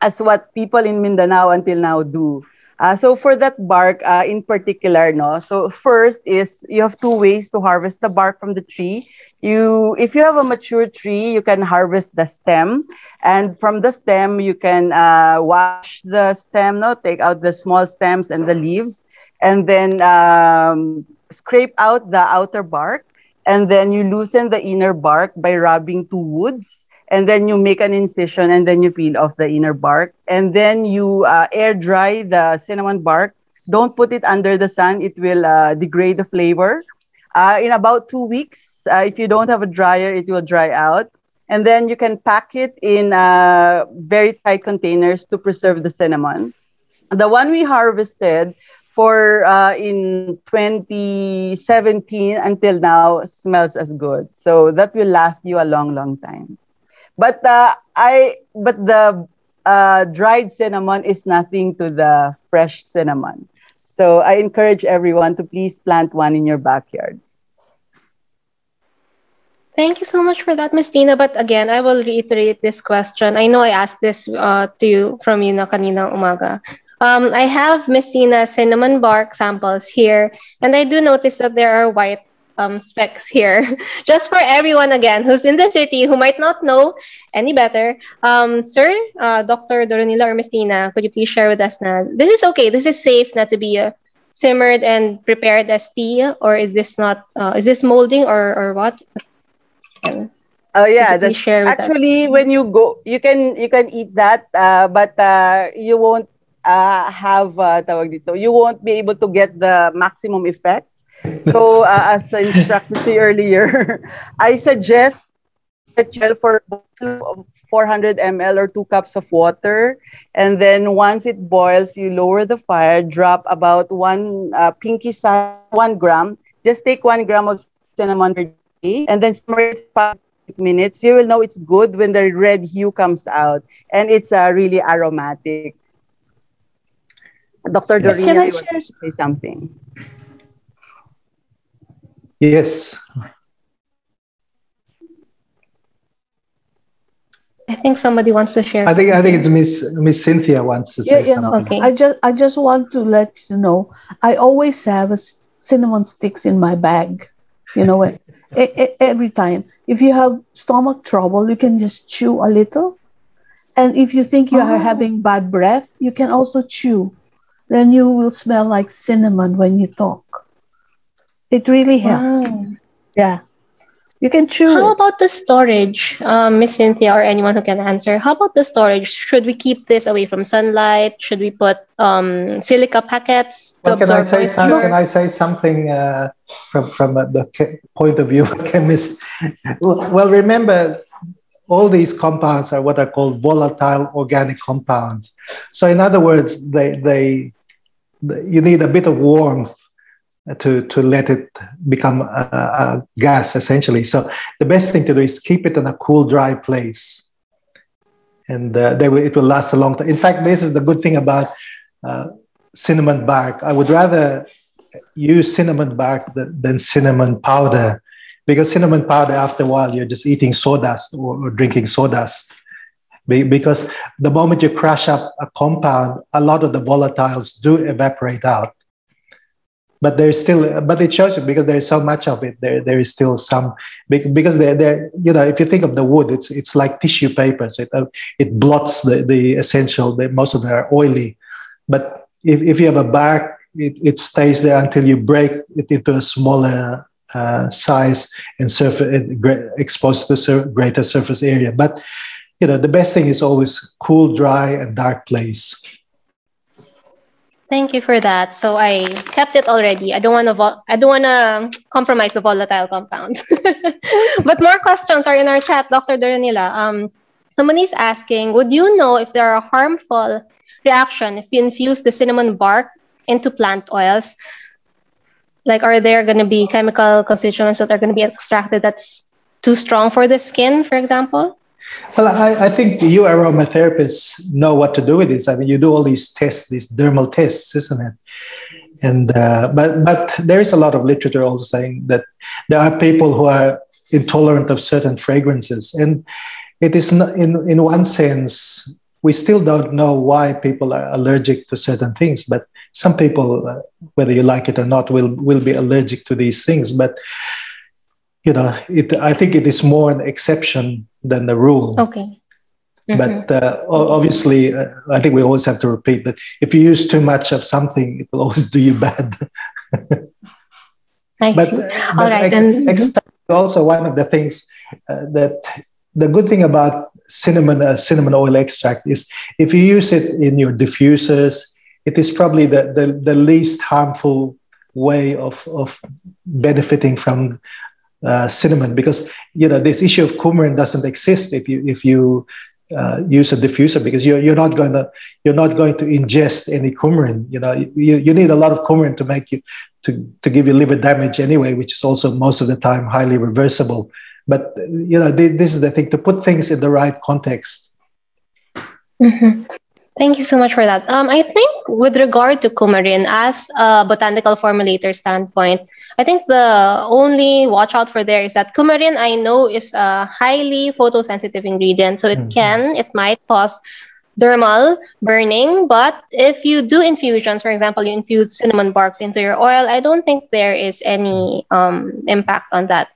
as what people in Mindanao until now do. Uh, so for that bark uh, in particular, no. So first is you have two ways to harvest the bark from the tree. You, if you have a mature tree, you can harvest the stem, and from the stem you can uh, wash the stem, no, take out the small stems and the leaves, and then um, scrape out the outer bark, and then you loosen the inner bark by rubbing two woods. And then you make an incision and then you peel off the inner bark. And then you uh, air dry the cinnamon bark. Don't put it under the sun. It will uh, degrade the flavor. Uh, in about two weeks uh, if you don't have a dryer it will dry out. And then you can pack it in uh, very tight containers to preserve the cinnamon. The one we harvested for uh, in 2017 until now smells as good so that will last you a long long time but uh, I but the uh, dried cinnamon is nothing to the fresh cinnamon. So I encourage everyone to please plant one in your backyard. Thank you so much for that, Ms. Tina. But again, I will reiterate this question. I know I asked this uh, to you from you na kanina umaga. Um, I have Ms. Tina cinnamon bark samples here, and I do notice that there are white um, specs here. Just for everyone again who's in the city who might not know any better, um, sir, uh, Dr. Doronila or Miss Tina, could you please share with us now? This is okay. This is safe not to be uh, simmered and prepared as tea, or is this not? Uh, is this molding or or what? Oh yeah, that's actually when you go, you can you can eat that, uh, but uh, you won't uh, have uh, tawag dito. You won't be able to get the maximum effect so, uh, as I instructed you earlier, I suggest a gel for 400 ml or two cups of water. And then once it boils, you lower the fire, drop about one uh, pinky size, one gram. Just take one gram of cinnamon per day and then simmer it five minutes. You will know it's good when the red hue comes out and it's uh, really aromatic. Dr. Doreen, Can I share say something? Yes. I think somebody wants to share. I think I think it's Miss Miss Cynthia wants to say yeah, yeah, something. Okay. I just I just want to let you know I always have a cinnamon sticks in my bag. You know what? every time. If you have stomach trouble, you can just chew a little. And if you think you oh. are having bad breath, you can also chew. Then you will smell like cinnamon when you talk. It really helps. Wow. Yeah. You can choose. How about the storage, um, Miss Cynthia or anyone who can answer? How about the storage? Should we keep this away from sunlight? Should we put um, silica packets well, can I say some, Can I say something uh, from from uh, the point of view of a chemist? well, remember, all these compounds are what are called volatile organic compounds. So, in other words, they they, they you need a bit of warmth to, to let it become a, a, gas essentially. So the best thing to do is keep it in a cool, dry place. And uh, will, it will last a long time. In fact, this is the good thing about uh, cinnamon bark. I would rather use cinnamon bark than, than, cinnamon powder because cinnamon powder, after a while, you're just eating sawdust or, or drinking sawdust. Because the moment you crush up a compound, a lot of the volatiles do evaporate out. But there's still but it shows you because there's so much of it there there is still some because they're, they're you know if you think of the wood it's it's like tissue paper so it, uh, it blots the, the essential the, most of them are oily. But if, if you have a bark it, it stays there until you break it into a smaller uh, size and surface exposed to sur- greater surface area. But you know the best thing is always cool dry and dark place Thank you for that. So I kept it already. I don't want to I don't want to compromise the volatile compounds. but more questions are in our chat, Dr. Doronila. Um, somebody's asking, would you know if there are harmful reaction if you infuse the cinnamon bark into plant oils? Like, are there going to be chemical constituents that are going to be extracted that's too strong for the skin, for example? Well, I, I think you aromatherapists know what to do with this. I mean, you do all these tests, these dermal tests, isn't it? And uh, but but there is a lot of literature also saying that there are people who are intolerant of certain fragrances, and it is not, in in one sense we still don't know why people are allergic to certain things, but some people, uh, whether you like it or not, will will be allergic to these things. But you know, it I think it is more an exception than the rule. Okay. Mm-hmm. But uh, obviously, uh, I think we always have to repeat that if you use too much of something, it will always do you bad. I but, see. All right. Ex- ex- also, one of the things uh, that the good thing about cinnamon uh, cinnamon oil extract is if you use it in your diffusers, it is probably the, the, the least harmful way of, of benefiting from uh, cinnamon because you know this issue of coumarin doesn't exist if you if you uh, use a diffuser because you're, you're not going to you're not going to ingest any coumarin. You know, you, you need a lot of coumarin to make you to, to give you liver damage anyway, which is also most of the time highly reversible. But you know, this is the thing to put things in the right context. Mm-hmm. Thank you so much for that. Um, I think with regard to coumarin, as a botanical formulator standpoint, I think the only watch out for there is that coumarin I know is a highly photosensitive ingredient, so it mm-hmm. can, it might cause dermal burning. But if you do infusions, for example, you infuse cinnamon barks into your oil, I don't think there is any um, impact on that.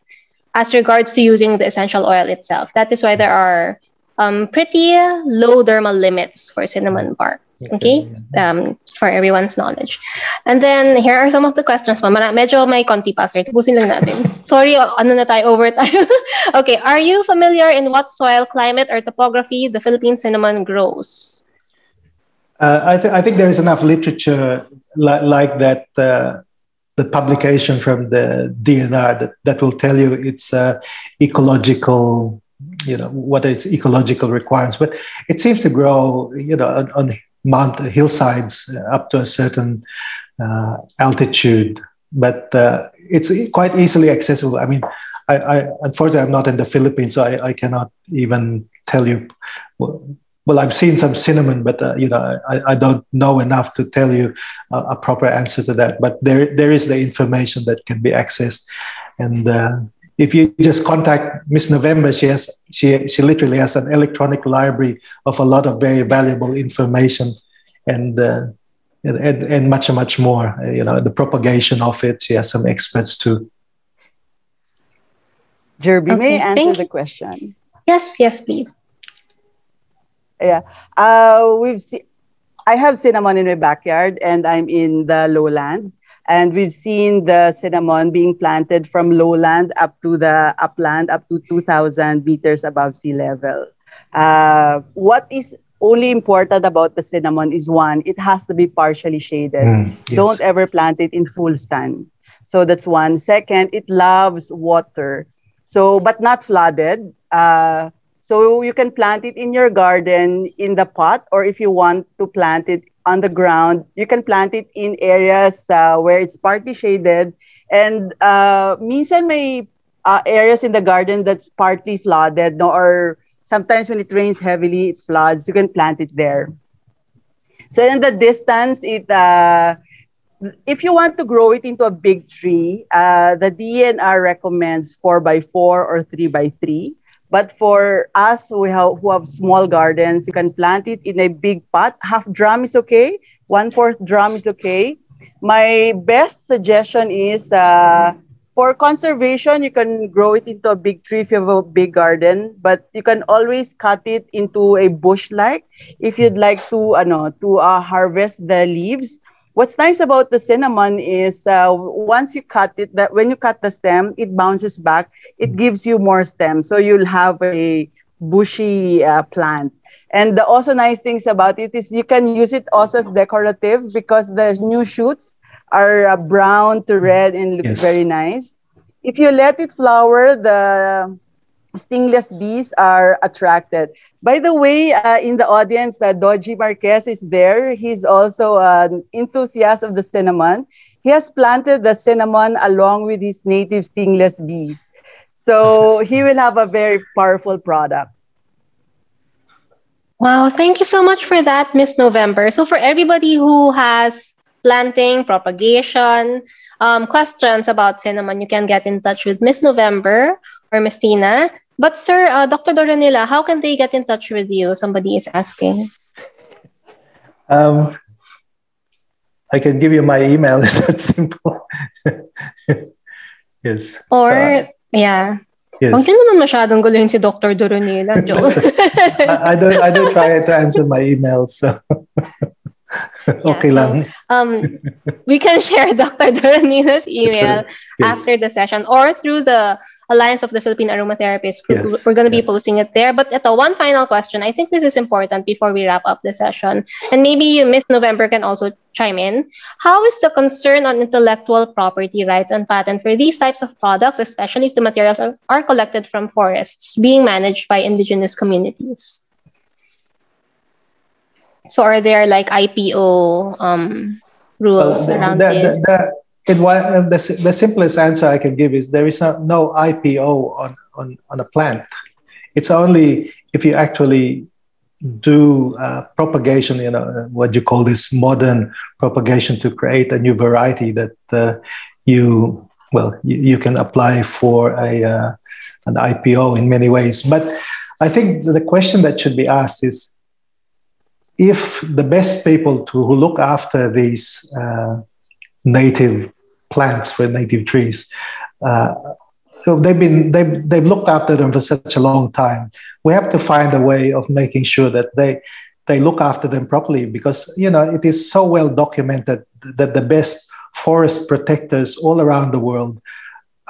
As regards to using the essential oil itself, that is why there are um, pretty low dermal limits for cinnamon bark. Okay? Um, for everyone's knowledge. And then, here are some of the questions. Mama, medyo may konti pa, sir. Tapusin lang natin. Sorry, ano na tayo, over tayo. okay, are you familiar in what soil, climate, or topography the Philippine cinnamon grows? Uh, I, th- I think there is enough literature li- like that, uh, the publication from the DNR that, that will tell you its uh, ecological you know what its ecological requirements but it seems to grow you know on, on mount hillsides up to a certain uh, altitude but uh, it's quite easily accessible. I mean I, I, unfortunately i'm not in the philippines so i, I cannot even tell you. Well i've seen some cinnamon but uh, you know I, I don't know enough to tell you a, a, proper answer to that but there there is the information that can be accessed and uh, if you just contact Miss November, she has she she literally has an electronic library of a lot of very valuable information, and uh, and, and much much more. Uh, you know the propagation of it. She has some experts too. Jirbie, okay, may I answer the question? Yes, yes, please. Yeah, uh, we've seen. I have cinnamon in my backyard, and I'm in the lowland. And we've seen the cinnamon being planted from lowland up to the upland, up to 2,000 meters above sea level. Uh, what is only important about the cinnamon is one, it has to be partially shaded. Mm, yes. Don't ever plant it in full sun. So that's one. Second, it loves water. So, but not flooded. Uh, so you can plant it in your garden in the pot, or if you want to plant it on the ground. You can plant it in areas uh, where it's partly shaded. And uh, minsan may uh, areas in the garden that's partly flooded, no? or sometimes when it rains heavily, it floods. You can plant it there. So in the distance, it uh, if you want to grow it into a big tree, uh, the DNR recommends 4 by 4 or 3 by 3 but for us who have, who have small gardens, you can plant it in a big pot. Half drum is okay. One fourth drum is okay. My best suggestion is uh, for conservation, you can grow it into a big tree if you have a big garden, but you can always cut it into a bush like if you'd like to, ano, to uh, harvest the leaves What's nice about the cinnamon is uh, once you cut it, that when you cut the stem, it bounces back. It gives you more stem, so you'll have a bushy uh, plant. And the also nice things about it is you can use it also as decorative because the new shoots are uh, brown to red and looks yes. very nice. If you let it flower, the stingless bees are attracted. By the way, uh, in the audience, uh, Doji Marquez is there. He's also an enthusiast of the cinnamon. He has planted the cinnamon along with his native stingless bees. So he will have a very powerful product. Wow, thank you so much for that, Miss November. So for everybody who has planting, propagation, um, questions about cinnamon, you can get in touch with Miss November or Miss Tina. But sir, uh, Dr. Doronila, how can they get in touch with you? Somebody is asking. Um, I can give you my email. Is that simple? yes. Or, so, yeah. Yes. Huwag naman masyadong guluhin si Dr. Doronila, I, I, don't, I don't try to answer my emails, so okay yeah, lang. um, we can share Dr. Doronila's email yes. after the session or through the Alliance of the Philippine Aromatherapists group. Yes, We're going to be posting it there. But ito, one final question. I think this is important before we wrap up the session. And maybe Miss November can also chime in. How is the concern on intellectual property rights and patent for these types of products, especially if the materials are, are collected from forests, being managed by indigenous communities? So are there like IPO um, rules well, around the, this? The, the, it, uh, the, the simplest answer I can give is there is no, no IPO on, on, on a plant. It's only if you actually do uh, propagation, you know, what you call this modern propagation to create a new variety that uh, you, well, you, you, can apply for a, uh, an IPO in many ways. But I think the question that should be asked is if the best people to, who look after these uh, native plants with native trees. Uh, so they've been they've, they've looked after them for such a long time. We have to find a way of making sure that they they look after them properly because you know it is so well documented that the best forest protectors all around the world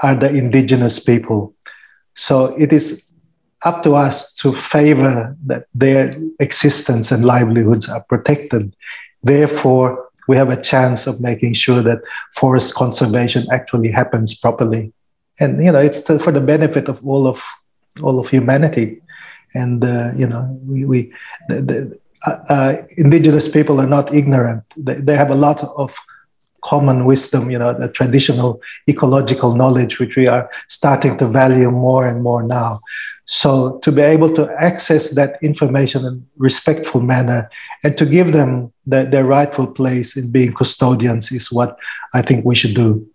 are the indigenous people. So it is up to us to favor that their existence and livelihoods are protected. Therefore, we have a chance of making sure that forest conservation actually happens properly. And you know, it's to, for the benefit of all of all of humanity. And uh, you know, we, we the, the uh, uh, indigenous people are not ignorant. They, they have a lot of common wisdom, you know, the traditional ecological knowledge, which we are starting to value more and more now. So to be able to access that information in respectful manner and to give them the, their rightful place in being custodians is what I think we should do.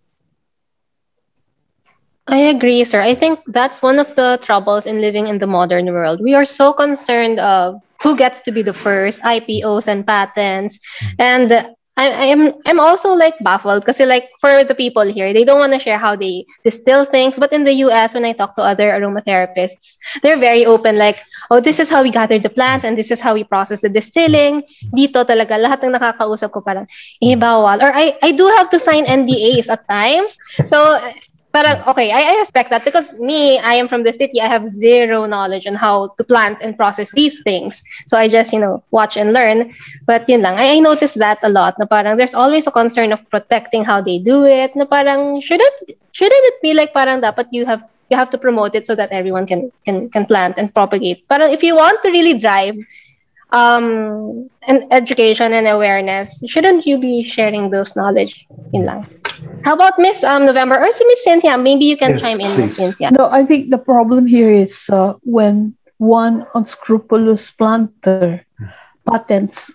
I agree, sir. I think that's one of the troubles in living in the modern world. We are so concerned of who gets to be the first IPOs and patents. Mm-hmm. And I, I'm I'm also like baffled because like for the people here, they don't want to share how they distill things. But in the US, when I talk to other aromatherapists, they're very open. Like, oh, this is how we gather the plants and this is how we process the distilling. Dito talaga lahat ng nakakausap ko parang eh bawal. Or I I do have to sign NDAs at times. So But okay, I, I respect that because me, I am from the city. I have zero knowledge on how to plant and process these things. So I just, you know, watch and learn. But yun lang, I, I noticed that a lot. Na parang there's always a concern of protecting how they do it. Na parang shouldn't shouldn't it be like parang dapat you have you have to promote it so that everyone can can can plant and propagate. Parang if you want to really drive um and education and awareness, shouldn't you be sharing those knowledge? Yun lang. How about Miss um, November or Miss Cynthia? Maybe you can yes, chime in, Miss Cynthia. No, I think the problem here is uh, when one unscrupulous planter patents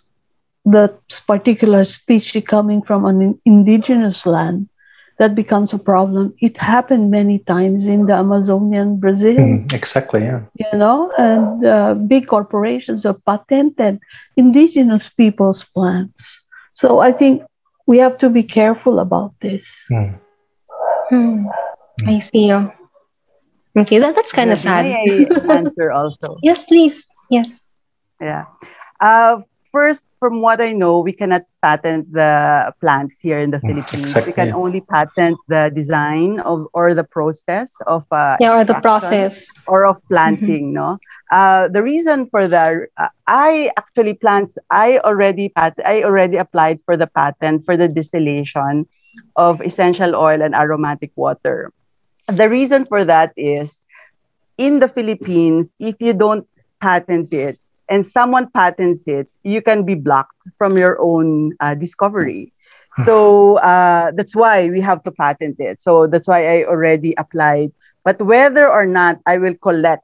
the particular species coming from an indigenous land, that becomes a problem. It happened many times in the Amazonian Brazil. Mm, exactly, yeah. You know, and uh, big corporations have patented indigenous people's plants. So I think we have to be careful about this. Mm. Hmm. I see you. Okay, that, that's kind of sad. May I answer also? yes, please. Yes. Yeah. Uh, first, from what I know, we cannot patent the plants here in the mm, Philippines. Exactly. We can only patent the design of or the process of uh, yeah, or the process or of planting. Mm-hmm. No, uh, the reason for that, uh, I actually plants. I already pat- I already applied for the patent for the distillation of essential oil and aromatic water. The reason for that is in the Philippines, if you don't patent it, and someone patents it, you can be blocked from your own uh, discovery. So uh, that's why we have to patent it. So that's why I already applied. But whether or not I will collect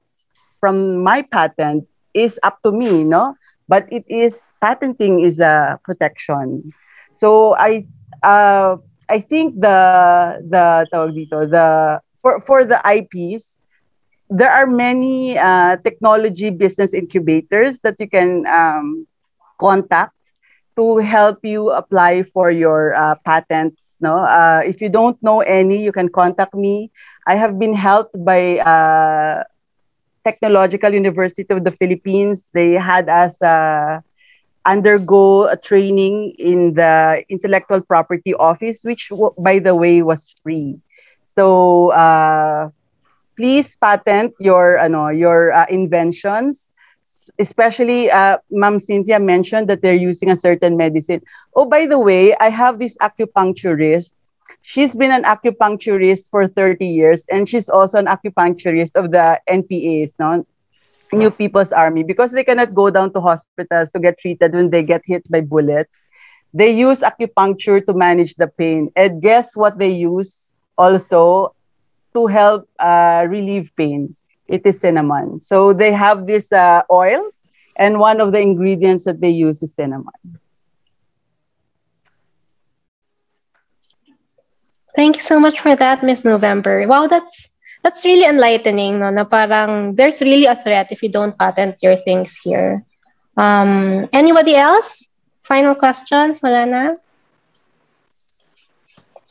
from my patent is up to me, no? but it is patenting is a protection. So I uh, I think the the tawag dito, the for for the IPs there are many uh, technology business incubators that you can um, contact to help you apply for your uh, patents. No, uh, if you don't know any, you can contact me. I have been helped by uh, Technological University of the Philippines. They had us uh, undergo a training in the intellectual property office, which, by the way, was free. So uh, please patent your ano your uh, inventions especially uh, Ma'am Cynthia mentioned that they're using a certain medicine. Oh, by the way, I have this acupuncturist. She's been an acupuncturist for 30 years, and she's also an acupuncturist of the NPAs, no? New People's Army, because they cannot go down to hospitals to get treated when they get hit by bullets. They use acupuncture to manage the pain. And guess what they use also to help uh, relieve pain? it is cinnamon. So they have these uh, oils, and one of the ingredients that they use is cinnamon. Thank you so much for that, Miss November. Wow, that's that's really enlightening, no? Na parang there's really a threat if you don't patent your things here. Um, anybody else? Final questions, Wala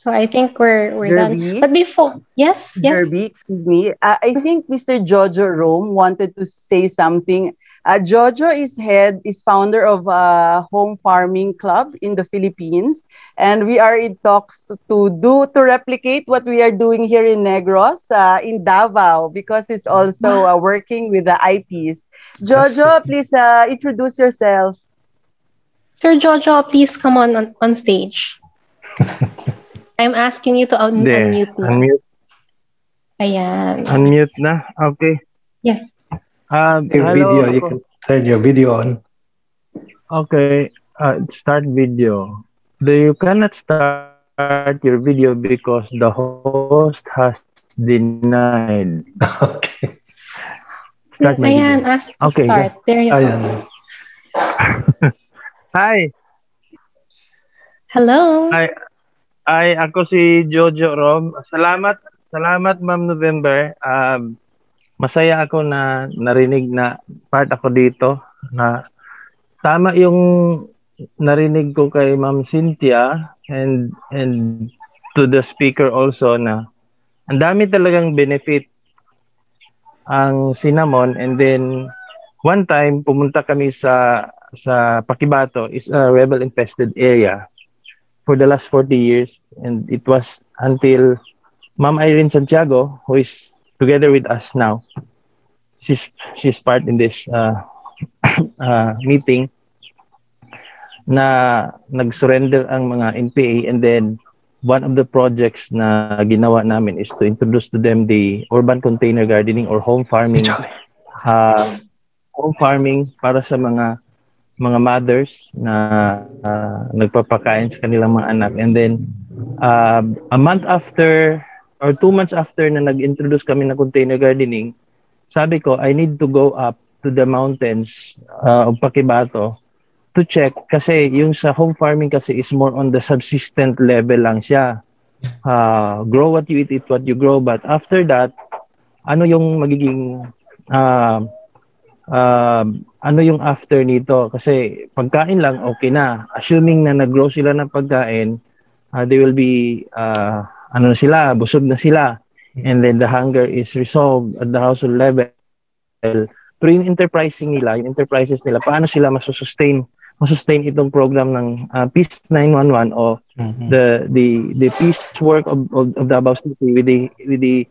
so I think we're we're Jirbie, done. But before, yes, yes. Jirbie, excuse me. Uh, I think Mr. Jojo Rome wanted to say something. Uh, Jojo is head, is founder of a home farming club in the Philippines, and we are in talks to do to replicate what we are doing here in Negros, uh, in Davao, because he's also uh, working with the IPs. Jojo, please uh, introduce yourself. Sir Jojo, please come on on, on stage. I'm asking you to un- De, unmute na. Unmute. Ayan. Unmute na? Okay. Yes. Uh, your video, you can turn your video on. Okay. Uh, start video. Do you cannot start your video because the host has denied. Okay. Start my Ayan, video. ask okay, start. Go. There you Ayan. go. Hi. Hello. Hi. Ay, ako si Jojo Rom. Salamat, salamat Ma'am November. Um, masaya ako na narinig na part ako dito na tama yung narinig ko kay Ma'am Cynthia and and to the speaker also na ang dami talagang benefit ang cinnamon and then one time pumunta kami sa sa Pakibato is a rebel infested area for the last 40 years. And it was until Ma'am Irene Santiago, who is together with us now, she's, she's part in this uh, uh, meeting, na nag-surrender ang mga NPA and then one of the projects na ginawa namin is to introduce to them the urban container gardening or home farming uh, home farming para sa mga mga mothers na uh, nagpapakain sa kanilang mga anak. And then, uh, a month after or two months after na nag-introduce kami ng container gardening, sabi ko, I need to go up to the mountains uh, of Pakibato to check kasi yung sa home farming kasi is more on the subsistent level lang siya. Uh, grow what you eat, eat what you grow. But after that, ano yung magiging uh, uh, ano yung after nito? Kasi pagkain lang okay na. Assuming na nag-grow sila ng pagkain uh, they will be uh, ano na sila busog na sila. And then the hunger is resolved at the household level. Pero yung enterprising nila yung enterprises nila paano sila masustain masustain itong program ng uh, Peace 911 o mm-hmm. the the the peace work of, of, of the above city with the with the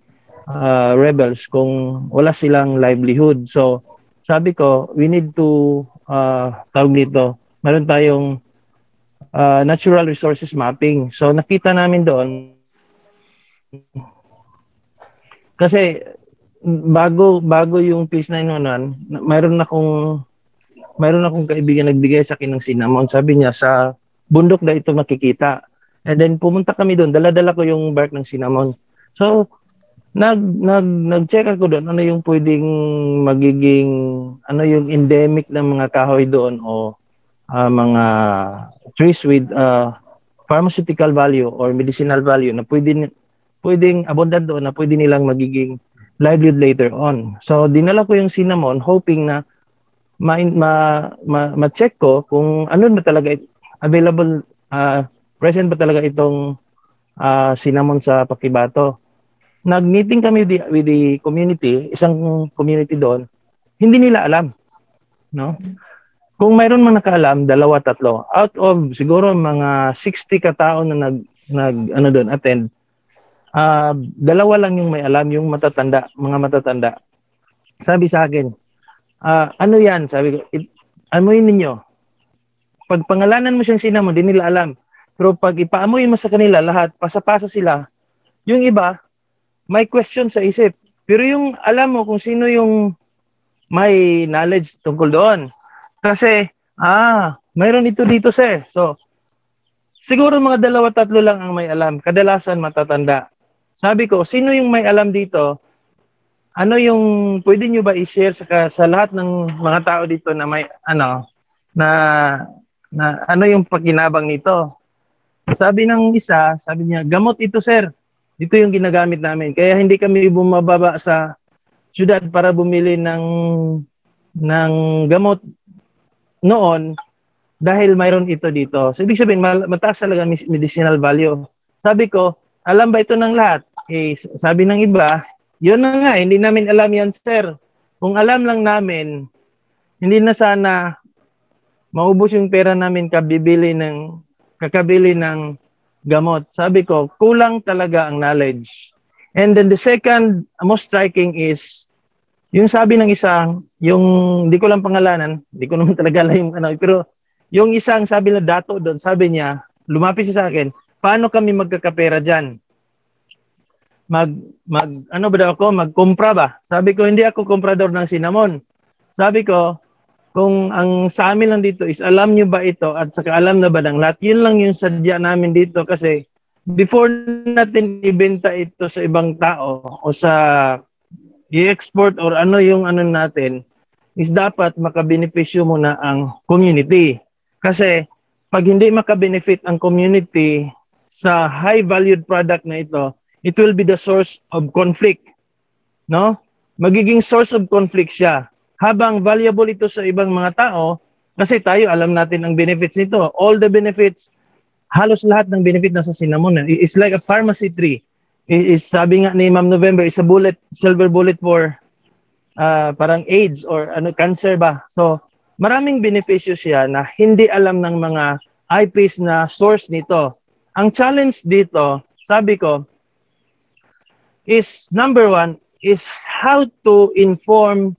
uh, rebels kung wala silang livelihood. So sabi ko, we need to, uh, tawag dito, meron tayong uh, natural resources mapping. So nakita namin doon, kasi bago bago yung Peace 911, mayroon akong mayroon akong kaibigan nagbigay sa akin ng cinnamon. Sabi niya sa bundok na ito makikita. And then pumunta kami doon, dala-dala ko yung bark ng cinnamon. So nag nag nag-check ako doon ano yung pwedeng magiging ano yung endemic ng mga kahoy doon o uh, mga trees with uh, pharmaceutical value or medicinal value na pwedeng pwedeng abundant doon na pwede nilang magiging livelihood later on. So dinala ko yung cinnamon hoping na ma ma, ma, ma-check ko kung ano na talaga available uh, present ba talaga itong uh, cinnamon sa Pakibato nag-meeting kami with the, with the community, isang community doon, hindi nila alam. No? Kung mayroon man nakaalam, dalawa, tatlo. Out of siguro mga 60 katao na nag, nag ano doon, attend, uh, dalawa lang yung may alam, yung matatanda, mga matatanda. Sabi sa akin, uh, ano yan? Sabi ko, amoy ninyo. Pag pangalanan mo siyang sinamo, di nila alam. Pero pag ipaamoy mo sa kanila lahat, pasapasa sila, yung iba, may question sa isip. Pero yung alam mo kung sino yung may knowledge tungkol doon. Kasi, ah, mayroon ito dito sir. So, siguro mga dalawa tatlo lang ang may alam. Kadalasan matatanda. Sabi ko, sino yung may alam dito? Ano yung pwede nyo ba i-share sa, sa lahat ng mga tao dito na may ano na na ano yung pakinabang nito? Sabi ng isa, sabi niya, gamot ito sir. Ito yung ginagamit namin. Kaya hindi kami bumababa sa syudad para bumili ng ng gamot noon dahil mayroon ito dito. So, ibig sabihin, mataas talaga medicinal value. Sabi ko, alam ba ito ng lahat? Eh, sabi ng iba, yun na nga, hindi namin alam yan, sir. Kung alam lang namin, hindi na sana maubos yung pera namin kabibili ng kakabili ng gamot. Sabi ko, kulang talaga ang knowledge. And then the second most striking is, yung sabi ng isang, yung, di ko lang pangalanan, di ko naman talaga alam yung ano, pero yung isang sabi na dato doon, sabi niya, lumapit siya sa akin, paano kami magkakapera dyan? Mag, mag, ano ba daw ako? Magkumpra ba? Sabi ko, hindi ako komprador ng cinnamon. Sabi ko, kung ang sa amin lang dito is alam nyo ba ito at saka alam na ba ng lahat, yun lang yung sadya namin dito kasi before natin ibenta ito sa ibang tao o sa i-export or ano yung ano natin, is dapat makabenepisyo muna ang community. Kasi pag hindi makabenefit ang community sa high valued product na ito, it will be the source of conflict. No? Magiging source of conflict siya habang valuable ito sa ibang mga tao, kasi tayo alam natin ang benefits nito. All the benefits, halos lahat ng benefit nasa cinnamon. It's like a pharmacy tree. Is sabi nga ni Ma'am November, is a bullet, silver bullet for uh, parang AIDS or ano cancer ba. So, maraming benepisyo siya na hindi alam ng mga IPs na source nito. Ang challenge dito, sabi ko, is number one, is how to inform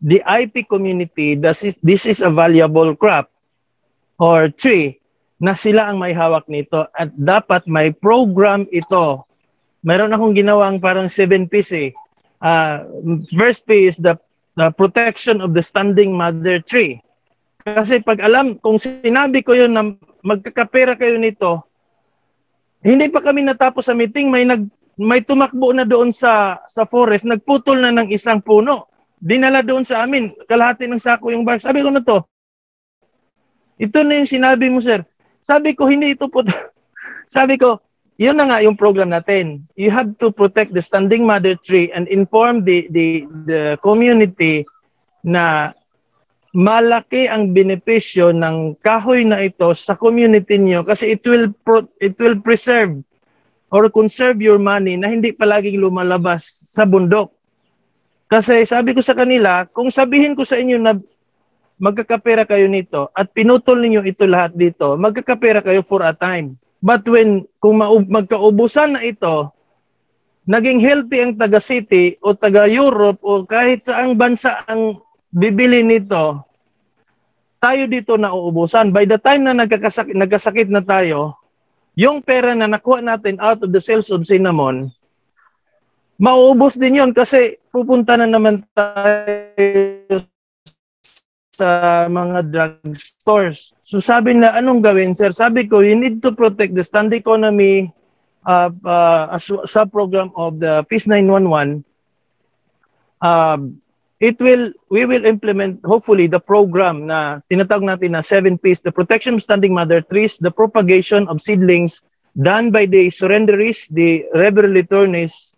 the IP community, this is, this is a valuable crop or tree na sila ang may hawak nito at dapat may program ito. Meron akong ginawang parang 7 P's eh. Uh, first P is the, the protection of the standing mother tree. Kasi pag alam, kung sinabi ko yun na magkakapera kayo nito, hindi pa kami natapos sa meeting, may nag may tumakbo na doon sa sa forest, nagputol na ng isang puno dinala doon sa amin, kalahati ng sako yung bark. Sabi ko na to, ito na yung sinabi mo, sir. Sabi ko, hindi ito po. Sabi ko, yun na nga yung program natin. You have to protect the standing mother tree and inform the, the, the community na malaki ang benepisyo ng kahoy na ito sa community niyo kasi it will pro, it will preserve or conserve your money na hindi palaging lumalabas sa bundok. Kasi sabi ko sa kanila, kung sabihin ko sa inyo na magkakapera kayo nito at pinutol ninyo ito lahat dito, magkakapera kayo for a time. But when kung magkaubusan na ito, naging healthy ang taga city o taga Europe o kahit saang bansa ang bibili nito, tayo dito na uubusan. By the time na nagkakasakit, nagkasakit na tayo, yung pera na nakuha natin out of the sales of cinnamon, mauubos din yon kasi pupunta na naman tayo sa mga drug stores. So sabi na, anong gawin, sir? Sabi ko, you need to protect the stand economy uh, uh, a sub-program of the Peace 911, um, it will we will implement hopefully the program na tinatawag natin na 7 P's, the protection of standing mother trees, the propagation of seedlings done by the surrenderies, the rebel returnees,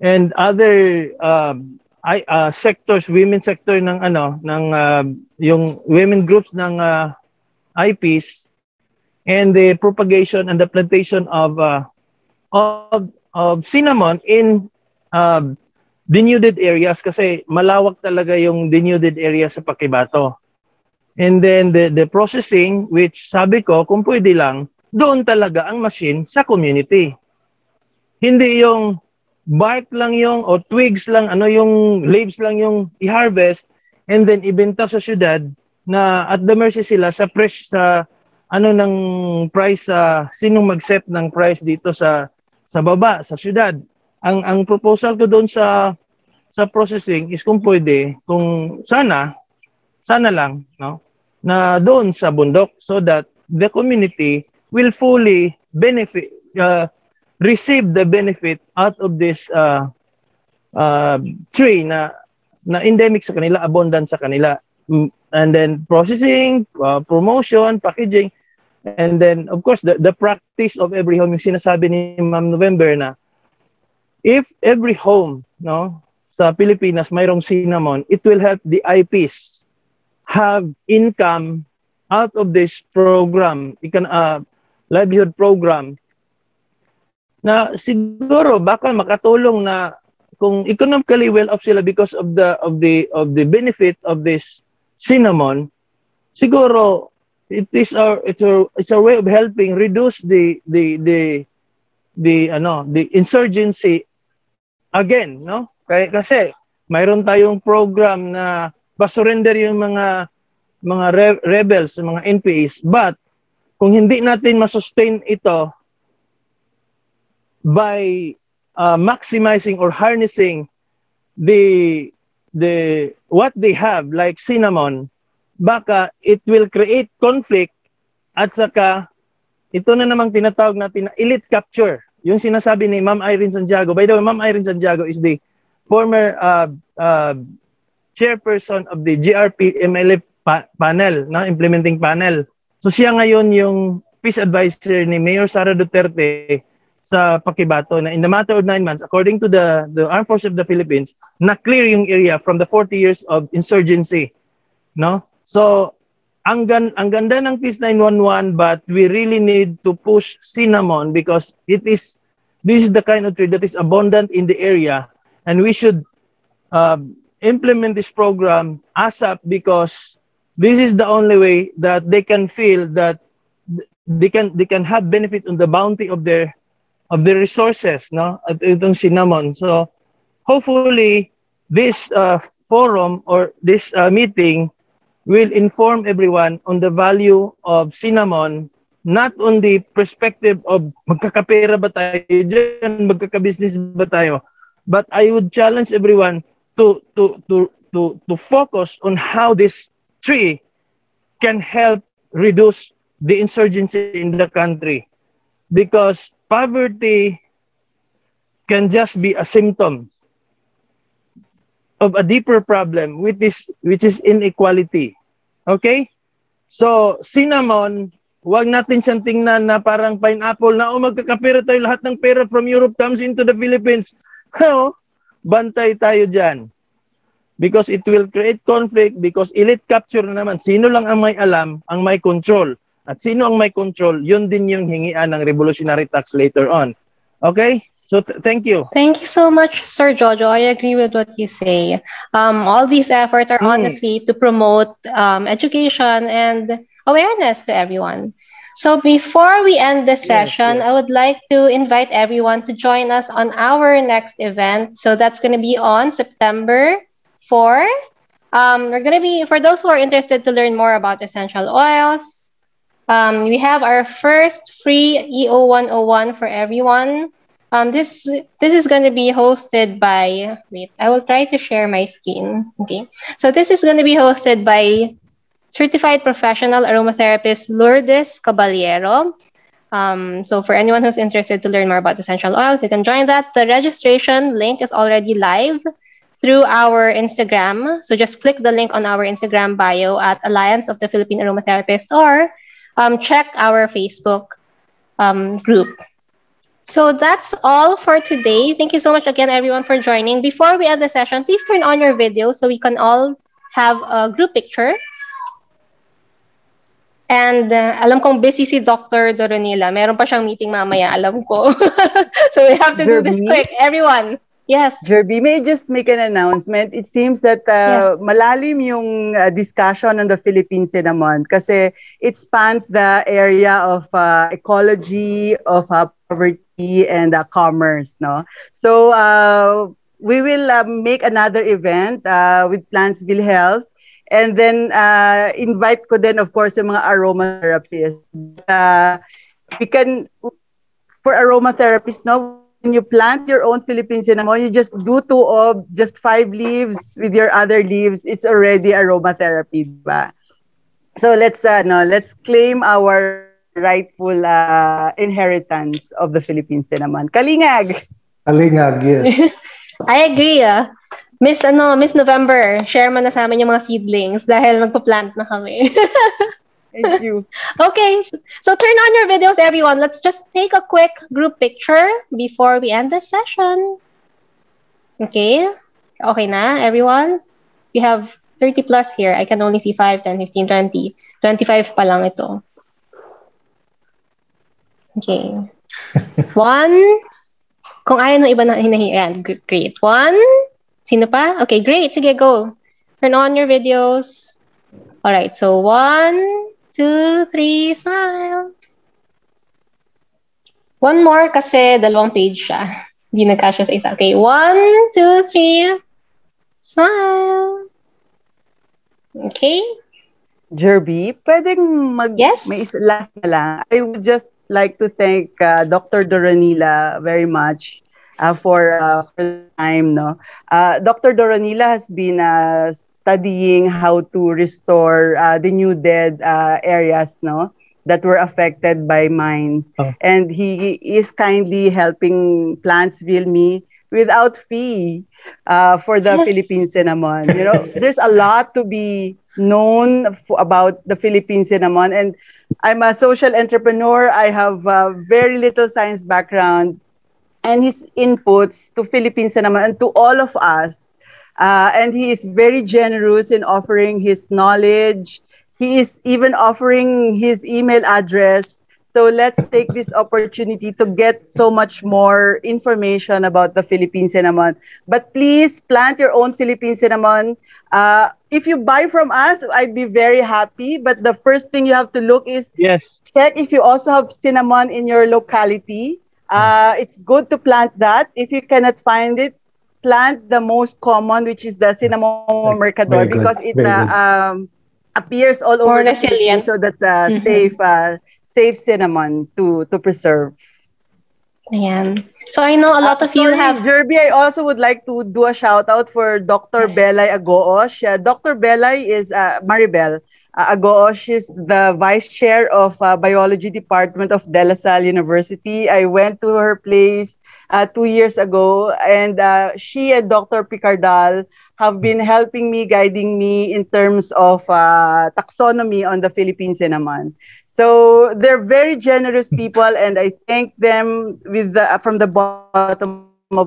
and other um, I, uh, sectors, women sector ng ano, ng uh, yung women groups ng uh, IPs and the propagation and the plantation of uh, of of cinnamon in uh, denuded areas kasi malawak talaga yung denuded area sa Pakibato. And then the the processing which sabi ko kung pwede lang doon talaga ang machine sa community. Hindi yung bark lang yung o twigs lang ano yung leaves lang yung i-harvest and then ibenta sa syudad na at the mercy sila sa price sa ano ng price sa uh, sinong mag-set ng price dito sa sa baba sa syudad. Ang ang proposal ko doon sa sa processing is kung pwede kung sana sana lang no na doon sa bundok so that the community will fully benefit uh, receive the benefit out of this uh, uh, tree na na endemic sa kanila, abundant sa kanila. Mm, and then processing, uh, promotion, packaging, and then of course the, the practice of every home yung sinasabi ni Ma'am November na if every home no sa Pilipinas mayroong cinnamon, it will help the IPs have income out of this program, ikan uh, livelihood program na siguro baka makatulong na kung economically well off sila because of the of the of the benefit of this cinnamon siguro it is our it's a it's a way of helping reduce the the the the ano the insurgency again no? Kaya kasi mayroon tayong program na basurrender yung mga mga re- rebels mga NPAs but kung hindi natin masustain ito by uh, maximizing or harnessing the the what they have like cinnamon baka it will create conflict at saka ito na namang tinatawag natin na elite capture. Yung sinasabi ni Ma'am Irene Santiago. By the way Ma'am Irene Santiago is the former uh, uh, chairperson of the GRP MLF pa- panel no? Implementing panel. So siya ngayon yung peace advisor ni Mayor Sara Duterte sa Paquibato na in the matter of nine months, according to the, the Armed Forces of the Philippines, na-clear yung area from the 40 years of insurgency. No? So, ang, gan ang ganda ng Peace 911 but we really need to push cinnamon because it is this is the kind of tree that is abundant in the area and we should uh, implement this program ASAP because this is the only way that they can feel that they can they can have benefit on the bounty of their of the resources no? At itong cinnamon so hopefully this uh, forum or this uh, meeting will inform everyone on the value of cinnamon not on the perspective of magkakapera ba tayo dyan, magkakabusiness ba tayo. But I would challenge everyone to to to to to focus on how this tree can help reduce the insurgency in the country. Because poverty can just be a symptom of a deeper problem which is which is inequality. Okay? So, cinnamon, wag natin siyang tingnan na parang pineapple na oh magkakapera tayo lahat ng pera from Europe comes into the Philippines. Oh, bantay tayo diyan. Because it will create conflict because elite capture na naman. Sino lang ang may alam, ang may control. At sino ang may control, yun din yung hingian ng revolutionary tax later on. Okay? So th- thank you. Thank you so much, Sir Jojo. I agree with what you say. Um, all these efforts are mm. honestly to promote um, education and awareness to everyone. So before we end the session, yes, yes. I would like to invite everyone to join us on our next event. So that's going to be on September 4. Um, we're going to be, for those who are interested to learn more about essential oils, um, we have our first free EO 101 for everyone. Um, this this is going to be hosted by wait I will try to share my screen okay so this is going to be hosted by certified professional aromatherapist Lourdes Caballero Um, so for anyone who's interested to learn more about essential oils, you can join that. The registration link is already live through our Instagram. So just click the link on our Instagram bio at Alliance of the Philippine Aromatherapist or um, check our Facebook um, group. So that's all for today. Thank you so much again, everyone, for joining. Before we end the session, please turn on your video so we can all have a group picture. And uh, alam kong busy si Dr. Doronila. Meron pa siyang meeting mamaya, alam ko. so we have to do this quick. Everyone, Yes. Jerby, may I just make an announcement? It seems that uh, yes. malalim yung uh, discussion on the Philippine cinnamon kasi it spans the area of uh, ecology, of uh, poverty, and uh, commerce. No, so uh, we will uh, make another event uh, with Plantsville Health. And then uh, invite ko then of course yung mga aromatherapists. Uh, we can for aromatherapists, no, when you plant your own Philippine cinnamon, you just do two of just five leaves with your other leaves. It's already aromatherapy, diba? So let's uh, no, let's claim our rightful uh, inheritance of the Philippine cinnamon. Kalingag. Kalingag, yes. I agree. Uh. Miss ano, Miss November, share mo na sa amin yung mga seedlings dahil magpa-plant na kami. Thank you. okay, so turn on your videos, everyone. Let's just take a quick group picture before we end the session. Okay? Okay na, everyone? We have 30 plus here. I can only see 5, 10, 15, 20. 25 pa lang ito. Okay. One. Kung ayaw ng iba na hinahiyan, great. One. Sino pa? Okay, great. Sige, go. Turn on your videos. All right, so one, two, three, smile. One more kasi dalawang page siya. Hindi nagkasya sa isa. Okay, one, two, three, smile. Okay. Jerby, pwedeng mag yes? may last na lang. I would just like to thank uh, Dr. Doronila very much uh, for uh, for the time no. Uh, Dr. Doronila has been uh, studying how to restore uh, the denuded uh, areas no that were affected by mines. Oh. and he is kindly helping Plantsville me without fee uh, for the yes. Philippine cinnamon. You know there's a lot to be known f- about the Philippine cinnamon. And I'm a social entrepreneur. I have a very little science background. And his inputs to Philippine cinnamon and to all of us uh, and he is very generous in offering his knowledge. He is even offering his email address. So let's take this opportunity to get so much more information about the Philippine cinnamon. But please plant your own Philippine cinnamon. Uh, if you buy from us, I'd be very happy. But the first thing you have to look is yes. check if you also have cinnamon in your locality. Uh, it's good to plant that. If you cannot find it, plant the most common, which is the Cinnamomum mercadoi, because it uh, um, appears all over the resilient. so that's a mm-hmm. safe uh, safe cinnamon to to preserve. Ayan. So I know a lot uh, of you have Jirbie. I also would like to do a shout out for Dr. Yes. Belay Agoo. Uh, Dr. Belay is uh, Maribel uh, Agoo. She's the vice chair of uh, biology department of De La Salle University. I went to her place uh, two years ago. And uh, she and Dr. Picardal have been helping me, guiding me in terms of uh, taxonomy on the Philippine cinnamon. So they're very generous people, and I thank them with the, from the bottom of my heart for all of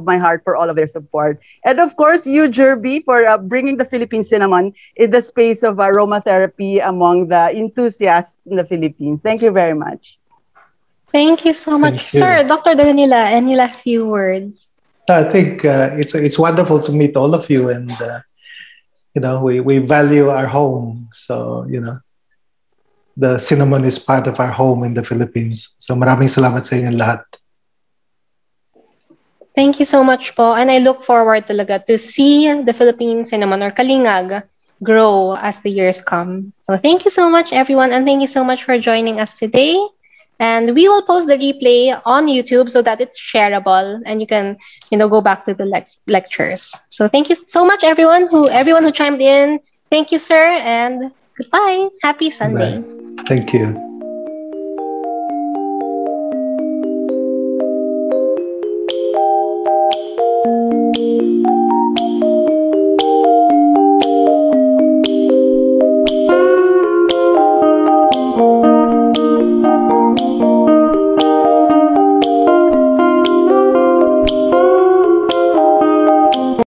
their support. And of course, you, Jerby, for uh, bringing the Philippine cinnamon in the space of aromatherapy among the enthusiasts in the Philippines. Thank you very much. Thank you so much, you. sir. Dr. Doronila, any last few words? I think uh, it's it's wonderful to meet all of you, and uh, you know we we value our home. So you know, the cinnamon is part of our home in the Philippines. So maraming salamat sa inyo lahat. Thank you so much po, and I look forward talaga to see the Philippine cinnamon or kalingag grow as the years come. So thank you so much, everyone, and thank you so much for joining us today. And we will post the replay on youtube so that it's shareable and you can you know go back to the lex- lectures. So thank you so much everyone who everyone who chimed in. Thank you sir and goodbye. Happy sunday. Bye. thank you